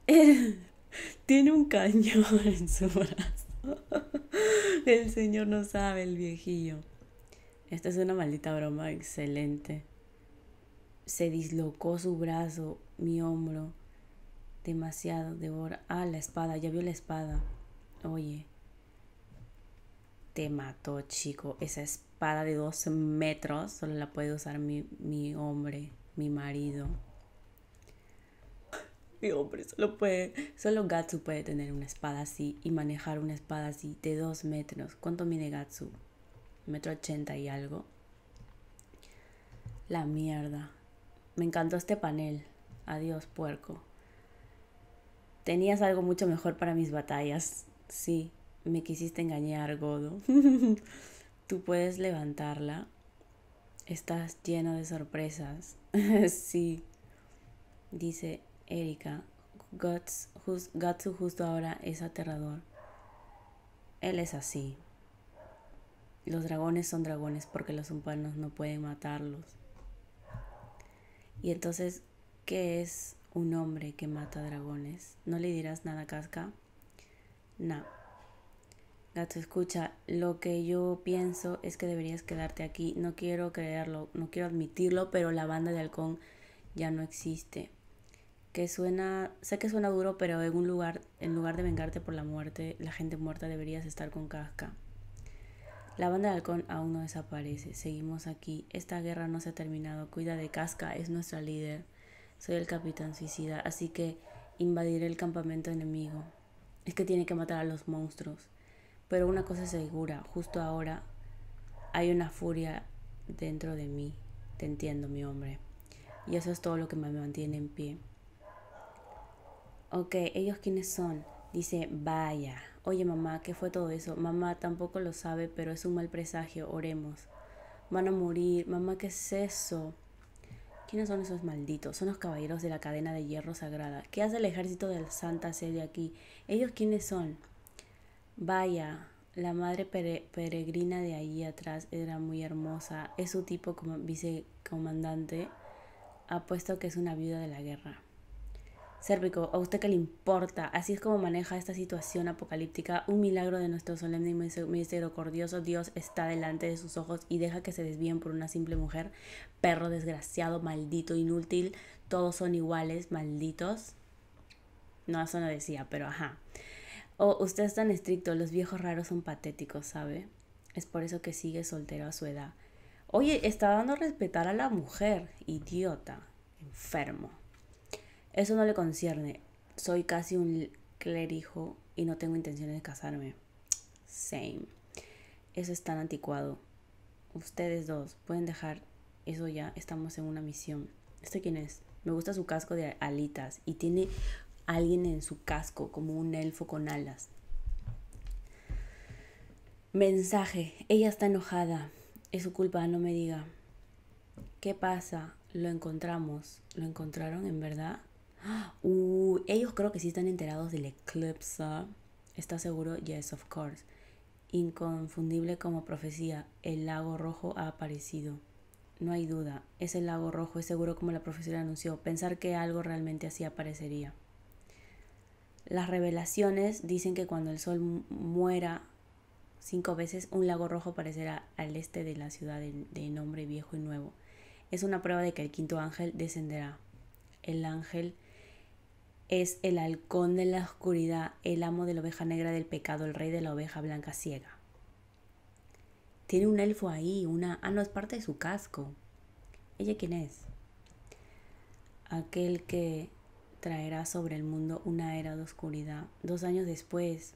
S1: Tiene un cañón en su brazo. El señor no sabe, el viejillo. Esta es una maldita broma excelente. Se dislocó su brazo, mi hombro. Demasiado, devora. Ah, la espada, ya vio la espada. Oye. Te mató, chico. Esa espada de dos metros solo la puede usar mi, mi hombre, mi marido. Mi hombre solo puede, solo Gatsu puede tener una espada así y manejar una espada así de dos metros. ¿Cuánto mide Gatsu? Metro ochenta y algo. La mierda. Me encantó este panel. Adiós, puerco. Tenías algo mucho mejor para mis batallas. Sí, me quisiste engañar, Godo. Tú puedes levantarla. Estás lleno de sorpresas. sí. Dice, Erika, Gatsu justo ahora es aterrador. Él es así. Los dragones son dragones porque los humanos no pueden matarlos. Y entonces, ¿qué es un hombre que mata dragones? ¿No le dirás nada, Casca? No. Gato, escucha, lo que yo pienso es que deberías quedarte aquí. No quiero creerlo, no quiero admitirlo, pero la banda de halcón ya no existe que suena, sé que suena duro, pero en un lugar, en lugar de vengarte por la muerte, la gente muerta deberías estar con Casca. La banda de halcón aún no desaparece. Seguimos aquí. Esta guerra no se ha terminado. Cuida de Casca, es nuestra líder. Soy el capitán suicida, así que invadiré el campamento enemigo. Es que tiene que matar a los monstruos. Pero una cosa segura, justo ahora hay una furia dentro de mí. Te entiendo, mi hombre. Y eso es todo lo que me mantiene en pie. Ok, ¿ellos quiénes son? Dice, vaya. Oye mamá, ¿qué fue todo eso? Mamá tampoco lo sabe, pero es un mal presagio, oremos. Van a morir. Mamá, ¿qué es eso? ¿Quiénes son esos malditos? Son los caballeros de la cadena de hierro sagrada. ¿Qué hace el ejército de la Santa Sede aquí? ¿Ellos quiénes son? Vaya, la madre peregrina de ahí atrás era muy hermosa. Es su tipo como vicecomandante. Apuesto que es una viuda de la guerra. Sérvico, ¿a usted qué le importa? Así es como maneja esta situación apocalíptica. Un milagro de nuestro solemne y misericordioso Dios está delante de sus ojos y deja que se desvíen por una simple mujer. Perro desgraciado, maldito, inútil. Todos son iguales, malditos. No, eso no decía, pero ajá. O usted es tan estricto, los viejos raros son patéticos, ¿sabe? Es por eso que sigue soltero a su edad. Oye, está dando respetar a la mujer, idiota, enfermo. Eso no le concierne. Soy casi un clérigo y no tengo intenciones de casarme. Same. Eso es tan anticuado. Ustedes dos pueden dejar eso ya. Estamos en una misión. ¿Este quién es? Me gusta su casco de alitas y tiene alguien en su casco como un elfo con alas. Mensaje. Ella está enojada. Es su culpa, no me diga. ¿Qué pasa? Lo encontramos. ¿Lo encontraron en verdad? Uh, ellos creo que sí están enterados del eclipse. ¿Está seguro? Yes, of course. Inconfundible como profecía, el lago rojo ha aparecido. No hay duda, es el lago rojo, es seguro como la profecía anunció. Pensar que algo realmente así aparecería. Las revelaciones dicen que cuando el sol muera cinco veces, un lago rojo aparecerá al este de la ciudad de nombre viejo y nuevo. Es una prueba de que el quinto ángel descenderá. El ángel es el halcón de la oscuridad, el amo de la oveja negra del pecado, el rey de la oveja blanca ciega. Tiene un elfo ahí, una... Ah, no, es parte de su casco. ¿Ella quién es? aquel que traerá sobre el mundo una era de oscuridad. Dos años después,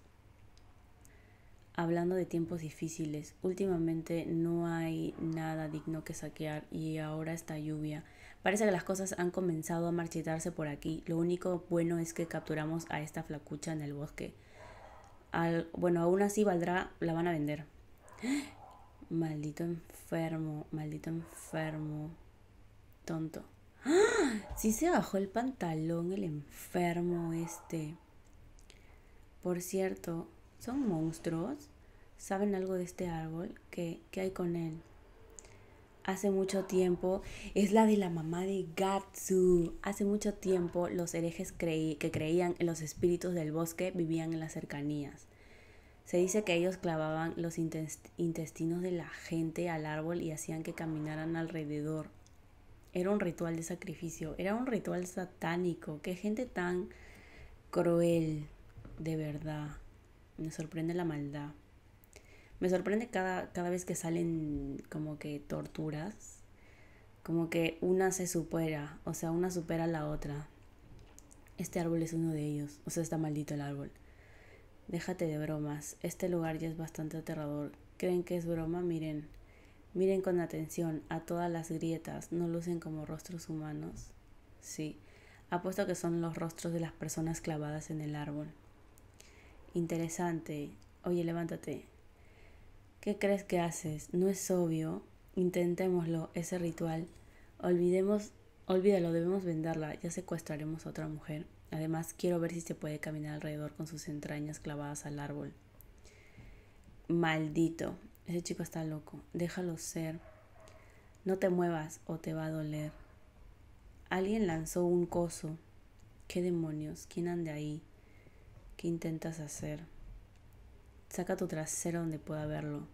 S1: hablando de tiempos difíciles, últimamente no hay nada digno que saquear y ahora esta lluvia. Parece que las cosas han comenzado a marchitarse por aquí. Lo único bueno es que capturamos a esta flacucha en el bosque. Al, bueno, aún así valdrá, la van a vender. Maldito enfermo, maldito enfermo. Tonto. Sí se bajó el pantalón el enfermo este. Por cierto, ¿son monstruos? ¿Saben algo de este árbol? ¿Qué, qué hay con él? Hace mucho tiempo, es la de la mamá de Gatsu. Hace mucho tiempo los herejes creí, que creían en los espíritus del bosque vivían en las cercanías. Se dice que ellos clavaban los intestinos de la gente al árbol y hacían que caminaran alrededor. Era un ritual de sacrificio, era un ritual satánico. Qué gente tan cruel, de verdad. Me sorprende la maldad. Me sorprende cada, cada vez que salen como que torturas. Como que una se supera, o sea, una supera a la otra. Este árbol es uno de ellos, o sea, está maldito el árbol. Déjate de bromas, este lugar ya es bastante aterrador. ¿Creen que es broma? Miren, miren con atención a todas las grietas, no lucen como rostros humanos. Sí, apuesto que son los rostros de las personas clavadas en el árbol. Interesante. Oye, levántate. ¿Qué crees que haces? No es obvio. Intentémoslo, ese ritual. Olvidemos, olvídalo, debemos venderla. Ya secuestraremos a otra mujer. Además, quiero ver si se puede caminar alrededor con sus entrañas clavadas al árbol. Maldito, ese chico está loco. Déjalo ser. No te muevas o te va a doler. Alguien lanzó un coso. ¿Qué demonios? ¿Quién anda ahí? ¿Qué intentas hacer? Saca tu trasero donde pueda verlo.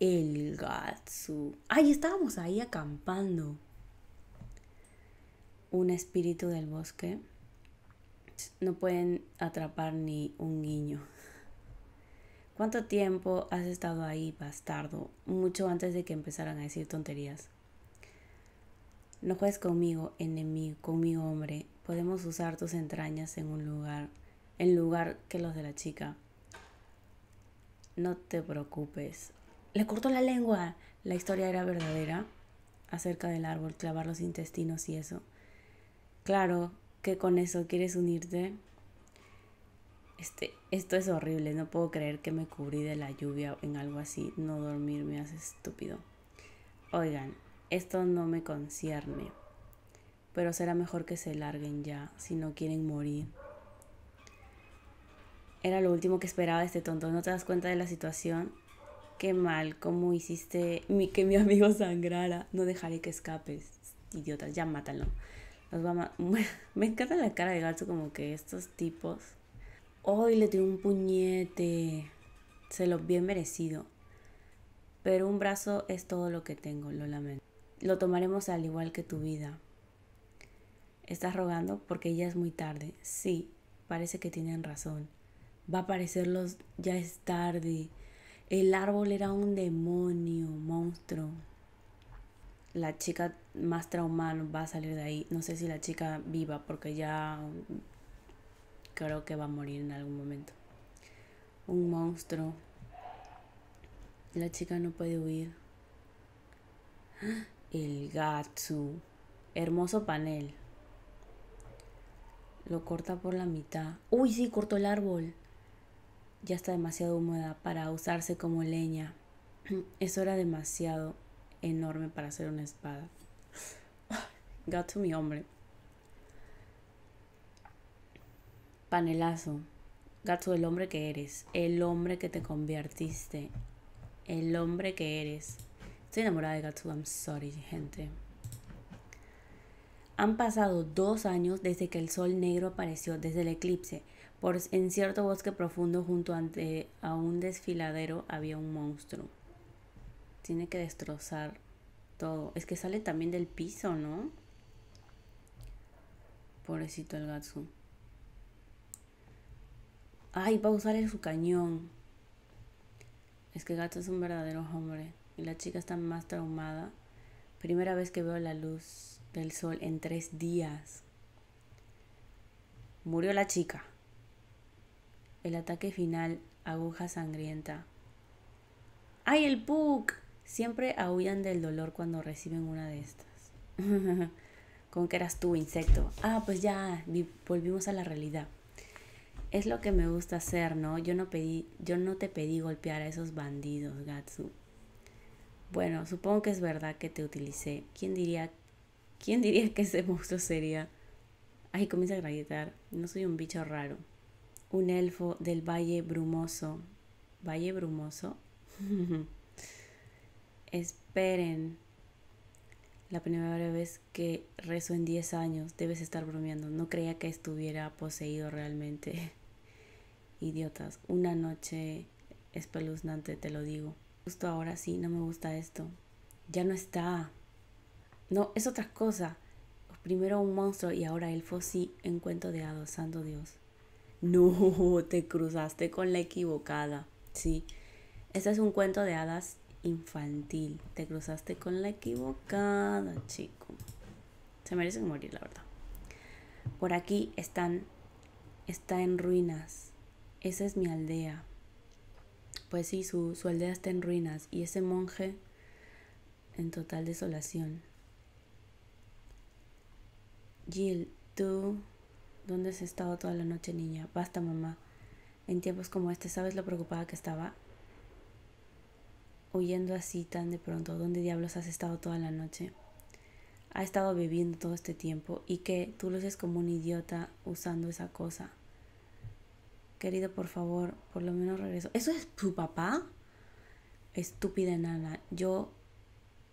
S1: El Gatsu. ¡Ay! Estábamos ahí acampando. Un espíritu del bosque no pueden atrapar ni un niño. ¿Cuánto tiempo has estado ahí, bastardo? Mucho antes de que empezaran a decir tonterías. No juegues conmigo, enemigo, conmigo, hombre. Podemos usar tus entrañas en un lugar, en lugar que los de la chica. No te preocupes. Le cortó la lengua. La historia era verdadera acerca del árbol, clavar los intestinos y eso. Claro, que con eso quieres unirte. Este, esto es horrible, no puedo creer que me cubrí de la lluvia en algo así. No dormir me hace estúpido. Oigan, esto no me concierne. Pero será mejor que se larguen ya, si no quieren morir. Era lo último que esperaba este tonto. ¿No te das cuenta de la situación? Qué mal, cómo hiciste que mi amigo sangrara. No dejaré que escapes. Idiotas, ya mátalo. Me encanta la cara de Gatsu como que estos tipos... Hoy le dio un puñete. Se lo bien merecido. Pero un brazo es todo lo que tengo, lo lamento. Lo tomaremos al igual que tu vida. ¿Estás rogando? Porque ya es muy tarde. Sí, parece que tienen razón. Va a parecerlos, ya es tarde. El árbol era un demonio, monstruo la chica más traumada va a salir de ahí. No sé si la chica viva porque ya creo que va a morir en algún momento. Un monstruo. La chica no puede huir. El Gatsu. Hermoso panel. Lo corta por la mitad. Uy, sí, cortó el árbol. Ya está demasiado húmeda para usarse como leña. Eso era demasiado enorme para hacer una espada. Gato mi hombre. Panelazo. Gato el hombre que eres. El hombre que te convertiste. El hombre que eres. Estoy enamorada de Gatsu. I'm sorry, gente. Han pasado dos años desde que el sol negro apareció desde el eclipse. Por, en cierto bosque profundo junto a un desfiladero había un monstruo tiene que destrozar todo. Es que sale también del piso, ¿no? Pobrecito el Gatsu. Ay, va a usar su cañón. Es que Gatsu es un verdadero hombre. Y la chica está más traumada. Primera vez que veo la luz del sol en tres días. Murió la chica. El ataque final, aguja sangrienta. ¡Ay, el Puck! Siempre aullan del dolor cuando reciben una de estas. ¿Con qué eras tú, insecto? Ah, pues ya, volvimos a la realidad. Es lo que me gusta hacer, ¿no? Yo no pedí, yo no te pedí golpear a esos bandidos, Gatsu. Bueno, supongo que es verdad que te utilicé. ¿Quién diría, quién diría que ese monstruo sería? Ay, comienza a gritar. No soy un bicho raro. Un elfo del Valle Brumoso. ¿Valle Brumoso? Esperen. La primera vez que rezo en 10 años, debes estar bromeando. No creía que estuviera poseído realmente. Idiotas, una noche espeluznante, te lo digo. Justo ahora sí, no me gusta esto. Ya no está. No, es otra cosa. Primero un monstruo y ahora elfo sí en cuento de hados, santo Dios. No, te cruzaste con la equivocada. Sí, este es un cuento de hadas infantil. Te cruzaste con la equivocada, chico. Se merecen morir, la verdad. Por aquí están, está en ruinas. Esa es mi aldea. Pues sí, su, su aldea está en ruinas y ese monje en total desolación. Jill, tú, ¿dónde has estado toda la noche, niña? Basta, mamá. En tiempos como este, ¿sabes lo preocupada que estaba? Huyendo así tan de pronto, ¿dónde diablos has estado toda la noche? Ha estado bebiendo todo este tiempo y que tú luces como un idiota usando esa cosa. Querido, por favor, por lo menos regreso. ¿Eso es tu papá? Estúpida enana. Yo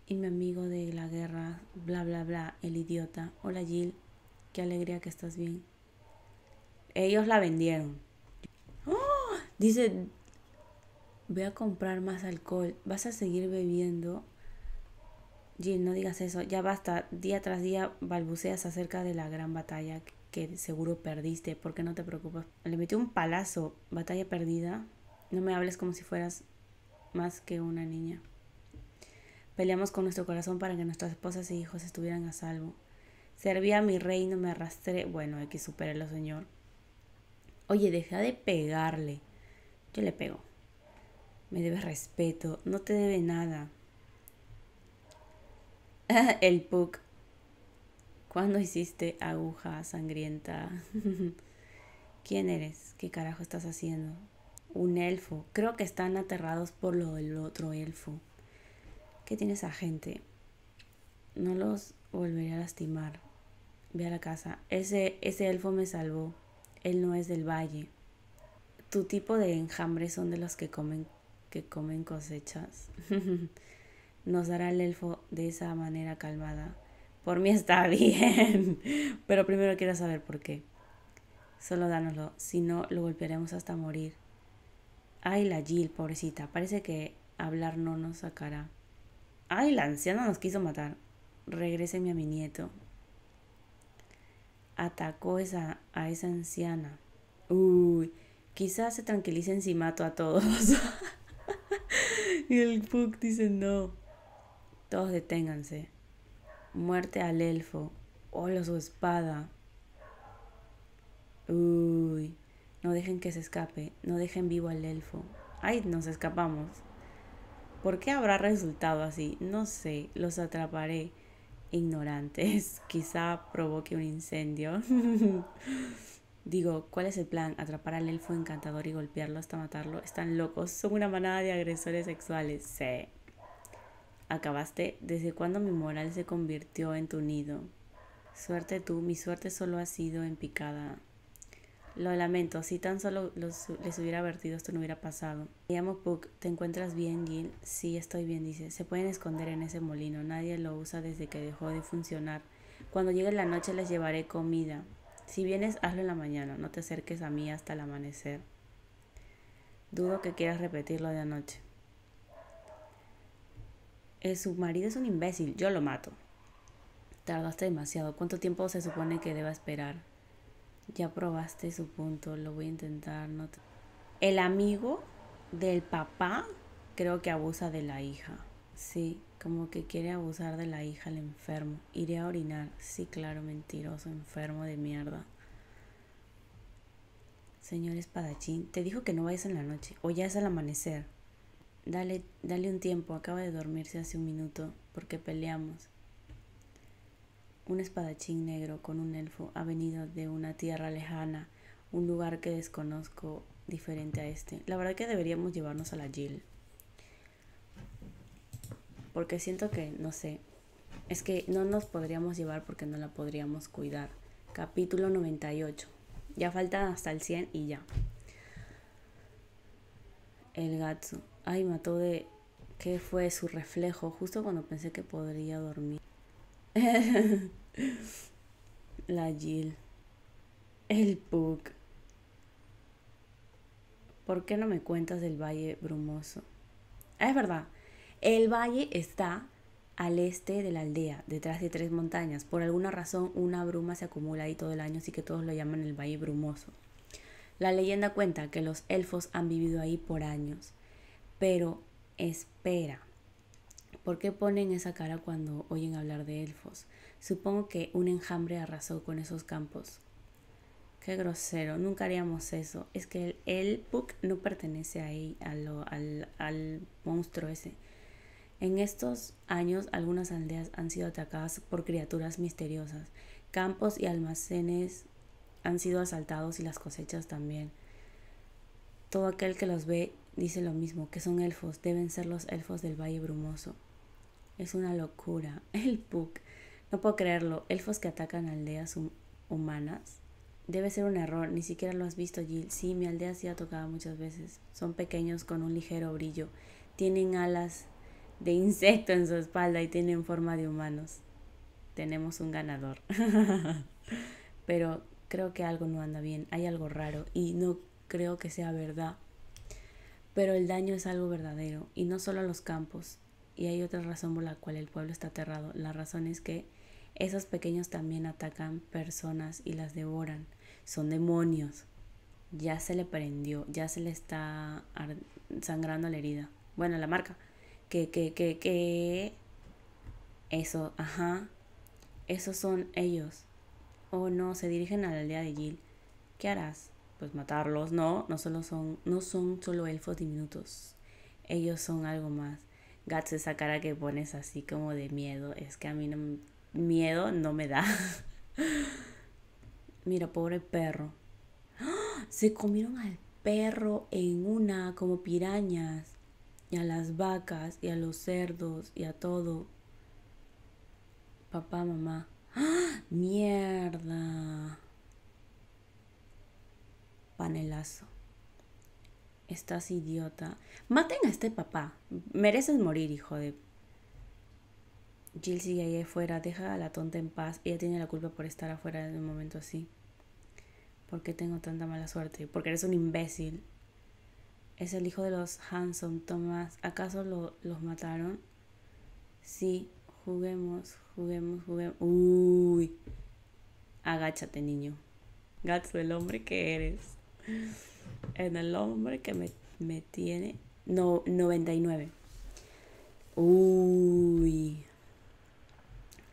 S1: y mi amigo de la guerra, bla, bla, bla, el idiota. Hola Jill. Qué alegría que estás bien. Ellos la vendieron. ¡Oh! Dice, voy a comprar más alcohol. ¿Vas a seguir bebiendo? Jill, no digas eso. Ya basta. Día tras día balbuceas acerca de la gran batalla que seguro perdiste. ¿Por qué no te preocupas? Le metí un palazo. Batalla perdida. No me hables como si fueras más que una niña. Peleamos con nuestro corazón para que nuestras esposas e hijos estuvieran a salvo. Servía a mi reino, me arrastré. Bueno, hay que superarlo, señor. Oye, deja de pegarle. Yo le pego. Me debes respeto. No te debe nada. El Puck. ¿Cuándo hiciste aguja sangrienta? ¿Quién eres? ¿Qué carajo estás haciendo? Un elfo. Creo que están aterrados por lo del otro elfo. ¿Qué tiene esa gente? No los volveré a lastimar. Ve a la casa. Ese, ese elfo me salvó. Él no es del valle. Tu tipo de enjambres son de los que comen, que comen cosechas. Nos dará el elfo de esa manera calmada. Por mí está bien. Pero primero quiero saber por qué. Solo dánoslo. Si no, lo golpearemos hasta morir. Ay, la Jill, pobrecita. Parece que hablar no nos sacará. Ay, la anciana nos quiso matar. Regréseme a mi nieto atacó esa, a esa anciana. Uy, quizás se tranquilicen si mato a todos. y el Puck dice no. Todos deténganse. Muerte al elfo. Hola su espada. Uy, no dejen que se escape. No dejen vivo al elfo. Ay, nos escapamos. ¿Por qué habrá resultado así? No sé, los atraparé ignorantes, quizá provoque un incendio. Digo, ¿cuál es el plan? ¿Atrapar al elfo encantador y golpearlo hasta matarlo? Están locos, son una manada de agresores sexuales. Sí. Acabaste. ¿Desde cuándo mi moral se convirtió en tu nido? Suerte tú, mi suerte solo ha sido en picada. Lo lamento, si tan solo les hubiera advertido esto no hubiera pasado. Me llamo Puck, ¿te encuentras bien, Gil? Sí, estoy bien, dice. Se pueden esconder en ese molino, nadie lo usa desde que dejó de funcionar. Cuando llegue la noche les llevaré comida. Si vienes, hazlo en la mañana, no te acerques a mí hasta el amanecer. Dudo que quieras repetirlo de anoche. Eh, su marido es un imbécil, yo lo mato. Tardaste demasiado. ¿Cuánto tiempo se supone que deba esperar? Ya probaste su punto, lo voy a intentar. No El amigo del papá creo que abusa de la hija. Sí, como que quiere abusar de la hija al enfermo. Iré a orinar. Sí, claro, mentiroso, enfermo de mierda. Señor espadachín, te dijo que no vayas en la noche, o ya es al amanecer. Dale, dale un tiempo, acaba de dormirse hace un minuto, porque peleamos. Un espadachín negro con un elfo ha venido de una tierra lejana, un lugar que desconozco diferente a este. La verdad que deberíamos llevarnos a la Jill. Porque siento que, no sé, es que no nos podríamos llevar porque no la podríamos cuidar. Capítulo 98. Ya falta hasta el 100 y ya. El Gatsu. Ay, mató de... ¿Qué fue su reflejo? Justo cuando pensé que podría dormir. La Jill. El Puck. ¿Por qué no me cuentas del Valle Brumoso? Ah, es verdad. El valle está al este de la aldea, detrás de tres montañas. Por alguna razón, una bruma se acumula ahí todo el año, así que todos lo llaman el Valle Brumoso. La leyenda cuenta que los elfos han vivido ahí por años. Pero espera, ¿por qué ponen esa cara cuando oyen hablar de elfos? Supongo que un enjambre arrasó con esos campos. Qué grosero, nunca haríamos eso. Es que el, el no pertenece ahí, al, al monstruo ese. En estos años algunas aldeas han sido atacadas por criaturas misteriosas. Campos y almacenes han sido asaltados y las cosechas también. Todo aquel que los ve dice lo mismo, que son elfos, deben ser los elfos del Valle Brumoso. Es una locura. El Puck. No puedo creerlo. Elfos que atacan aldeas humanas. Debe ser un error. Ni siquiera lo has visto, Jill. Sí, mi aldea sí ha tocado muchas veces. Son pequeños con un ligero brillo. Tienen alas de insecto en su espalda y tienen forma de humanos. Tenemos un ganador. Pero creo que algo no anda bien. Hay algo raro y no creo que sea verdad. Pero el daño es algo verdadero y no solo a los campos. Y hay otra razón por la cual el pueblo está aterrado. La razón es que esos pequeños también atacan personas y las devoran. Son demonios. Ya se le prendió, ya se le está sangrando la herida. Bueno, la marca. Que, que, que, que. Eso, ajá. Esos son ellos. Oh no, se dirigen a la aldea de Jill. ¿Qué harás? Pues matarlos. No, no solo son, no son solo elfos diminutos. Ellos son algo más. Gats, esa cara que pones así como de miedo, es que a mí no, miedo no me da. Mira, pobre perro. ¡Ah! Se comieron al perro en una como pirañas. Y a las vacas y a los cerdos y a todo. Papá, mamá. ¡Ah! Mierda. Panelazo. Estás idiota. Maten a este papá. Mereces morir, hijo de... Jill sigue ahí afuera. Deja a la tonta en paz. Ella tiene la culpa por estar afuera en un momento así. ¿Por qué tengo tanta mala suerte? Porque eres un imbécil. Es el hijo de los Hanson, Tomás. ¿Acaso lo, los mataron? Sí, juguemos, juguemos, juguemos. Uy. Agáchate, niño. Gato, el hombre que eres en el hombre que me, me tiene. No, 99. Uy.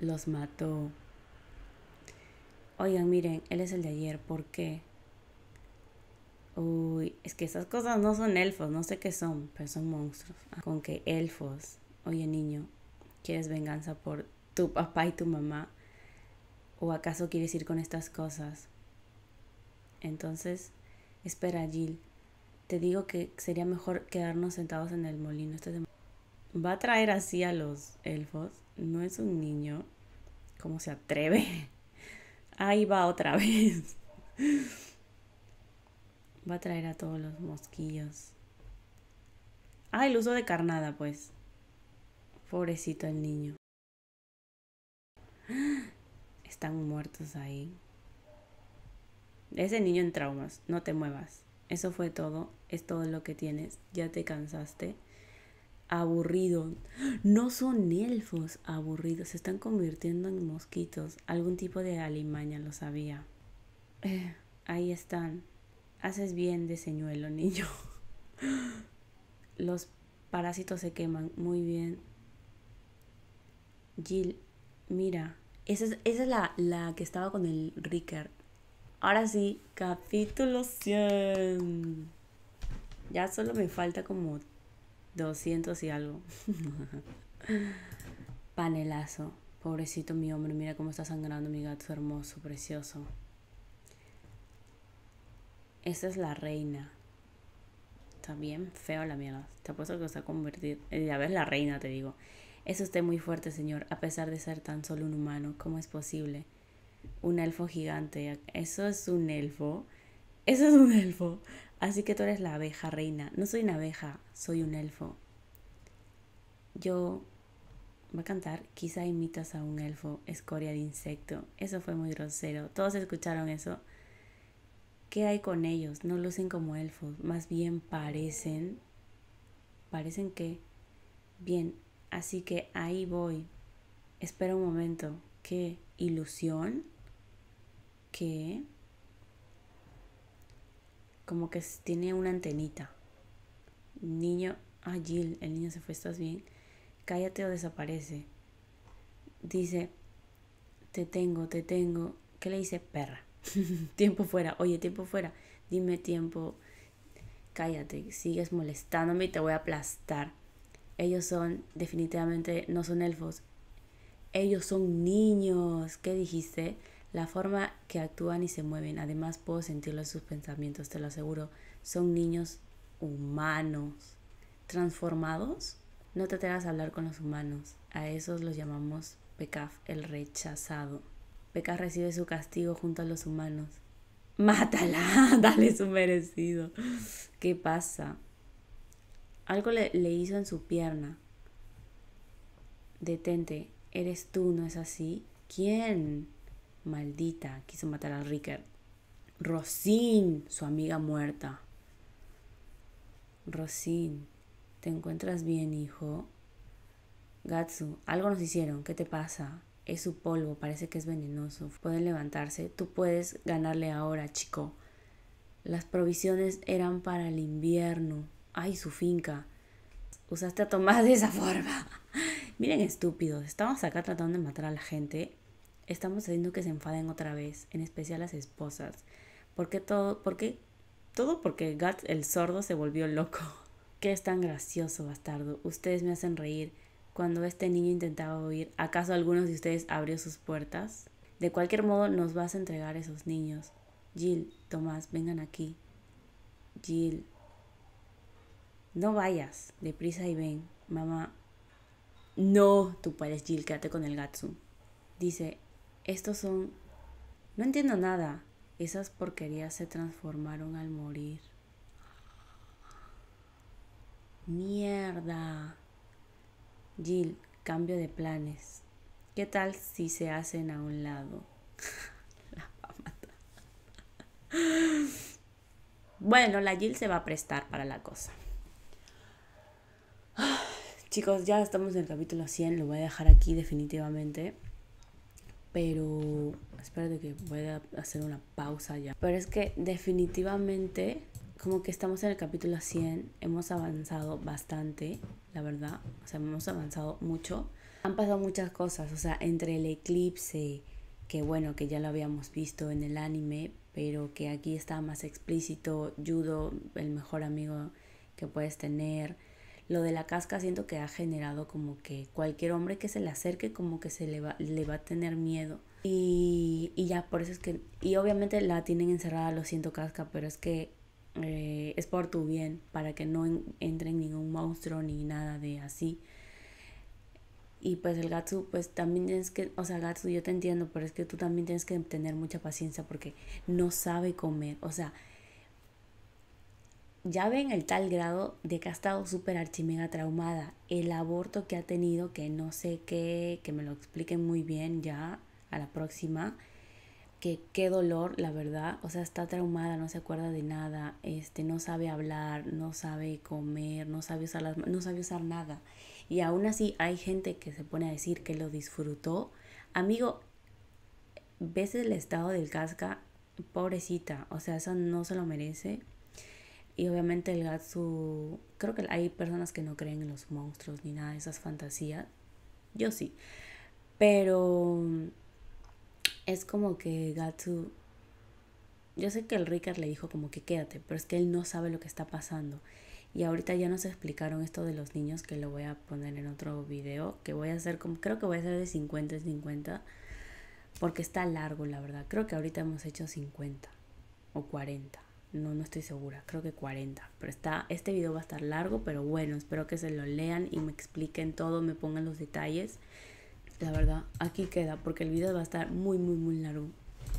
S1: Los mató. Oigan, miren, él es el de ayer. ¿Por qué? Uy, es que esas cosas no son elfos, no sé qué son, pero son monstruos. Con que elfos. Oye, niño, ¿quieres venganza por tu papá y tu mamá? ¿O acaso quieres ir con estas cosas? Entonces, Espera, Jill. Te digo que sería mejor quedarnos sentados en el molino. Este Va a traer así a los elfos. No es un niño. ¿Cómo se atreve? Ahí va otra vez. Va a traer a todos los mosquillos. Ah, el uso de carnada, pues. Pobrecito el niño. Están muertos ahí. Ese niño en traumas, no te muevas. Eso fue todo, es todo lo que tienes. Ya te cansaste. Aburrido. No son elfos aburridos, se están convirtiendo en mosquitos. Algún tipo de alimaña, lo sabía. Eh, ahí están. Haces bien de señuelo, niño. Los parásitos se queman. Muy bien. Jill, mira, esa es, esa es la, la que estaba con el Rickard. Ahora sí, capítulo 100. Ya solo me falta como 200 y algo. Panelazo. Pobrecito mi hombre, mira cómo está sangrando mi gato hermoso, precioso. Esta es la reina. Está bien feo la mierda. Te apuesto que se ha convertido. Eh, ya ves la reina, te digo. Es usted muy fuerte, señor, a pesar de ser tan solo un humano. ¿Cómo es posible? Un elfo gigante. Eso es un elfo. Eso es un elfo. Así que tú eres la abeja reina. No soy una abeja, soy un elfo. Yo va a cantar, quizá imitas a un elfo, escoria de insecto. Eso fue muy grosero. Todos escucharon eso. ¿Qué hay con ellos? No lucen como elfos, más bien parecen... ¿Parecen qué? Bien, así que ahí voy. Espera un momento. ¿Qué? ¿Ilusión? ¿Qué? Como que tiene una antenita. Niño... Ah, Jill, el niño se fue, ¿estás bien? Cállate o desaparece. Dice, te tengo, te tengo. ¿Qué le dice? Perra. tiempo fuera, oye, tiempo fuera, dime tiempo, cállate, sigues molestándome y te voy a aplastar. Ellos son, definitivamente, no son elfos. Ellos son niños. ¿Qué dijiste? La forma que actúan y se mueven. Además, puedo sentirlo en sus pensamientos, te lo aseguro. Son niños humanos. ¿Transformados? No te atrevas a hablar con los humanos. A esos los llamamos Pekaf, el rechazado. Pecas recibe su castigo junto a los humanos. Mátala, dale su merecido. ¿Qué pasa? Algo le, le hizo en su pierna. Detente, eres tú, ¿no es así? ¿Quién? Maldita, quiso matar a Rickard. Rosin, su amiga muerta. Rosin, ¿te encuentras bien, hijo? Gatsu, algo nos hicieron, ¿qué te pasa? es su polvo, parece que es venenoso. Pueden levantarse. Tú puedes ganarle ahora, chico. Las provisiones eran para el invierno. Ay, su finca. Usaste a Tomás de esa forma. Miren, estúpidos. Estamos acá tratando de matar a la gente. Estamos haciendo que se enfaden otra vez, en especial las esposas. ¿Por qué todo? ¿Por qué? Todo porque Gat el sordo se volvió loco. ¿Qué es tan gracioso, bastardo? Ustedes me hacen reír cuando este niño intentaba huir? ¿Acaso algunos de ustedes abrió sus puertas? De cualquier modo, nos vas a entregar esos niños. Jill, Tomás, vengan aquí. Jill, no vayas, deprisa y ven. Mamá, no, tú puedes, Jill, quédate con el Gatsu. Dice, estos son... No entiendo nada. Esas porquerías se transformaron al morir. Mierda. Jill, cambio de planes. ¿Qué tal si se hacen a un lado? la Bueno, la Jill se va a prestar para la cosa. Chicos, ya estamos en el capítulo 100, lo voy a dejar aquí definitivamente. Pero espérate que voy a hacer una pausa ya. Pero es que definitivamente como que estamos en el capítulo 100, hemos avanzado bastante, la verdad, o sea, hemos avanzado mucho. Han pasado muchas cosas, o sea, entre el eclipse, que bueno, que ya lo habíamos visto en el anime, pero que aquí está más explícito, Judo, el mejor amigo que puedes tener. Lo de la casca siento que ha generado como que cualquier hombre que se le acerque como que se le va, le va a tener miedo. Y, y ya, por eso es que... Y obviamente la tienen encerrada, lo siento casca, pero es que eh, es por tu bien, para que no entre ningún monstruo ni nada de así. Y pues el Gatsu, pues también tienes que, o sea, Gatsu, yo te entiendo, pero es que tú también tienes que tener mucha paciencia porque no sabe comer. O sea, ya ven el tal grado de que ha estado súper archimega traumada. El aborto que ha tenido, que no sé qué, que me lo expliquen muy bien ya a la próxima que qué dolor, la verdad, o sea, está traumada, no se acuerda de nada, este, no sabe hablar, no sabe comer, no sabe usar las, no sabe usar nada. Y aún así hay gente que se pone a decir que lo disfrutó. Amigo, ves el estado del casca, pobrecita, o sea, eso no se lo merece. Y obviamente el Gatsu, creo que hay personas que no creen en los monstruos ni nada de esas fantasías. Yo sí. Pero es como que Gatsu... Yo sé que el Ricard le dijo como que quédate, pero es que él no sabe lo que está pasando. Y ahorita ya nos explicaron esto de los niños que lo voy a poner en otro video, que voy a hacer como, creo que voy a hacer de 50 en 50, porque está largo la verdad. Creo que ahorita hemos hecho 50 o 40. No, no estoy segura, creo que 40. Pero está, este video va a estar largo, pero bueno, espero que se lo lean y me expliquen todo, me pongan los detalles. La verdad, aquí queda, porque el video va a estar muy, muy, muy largo.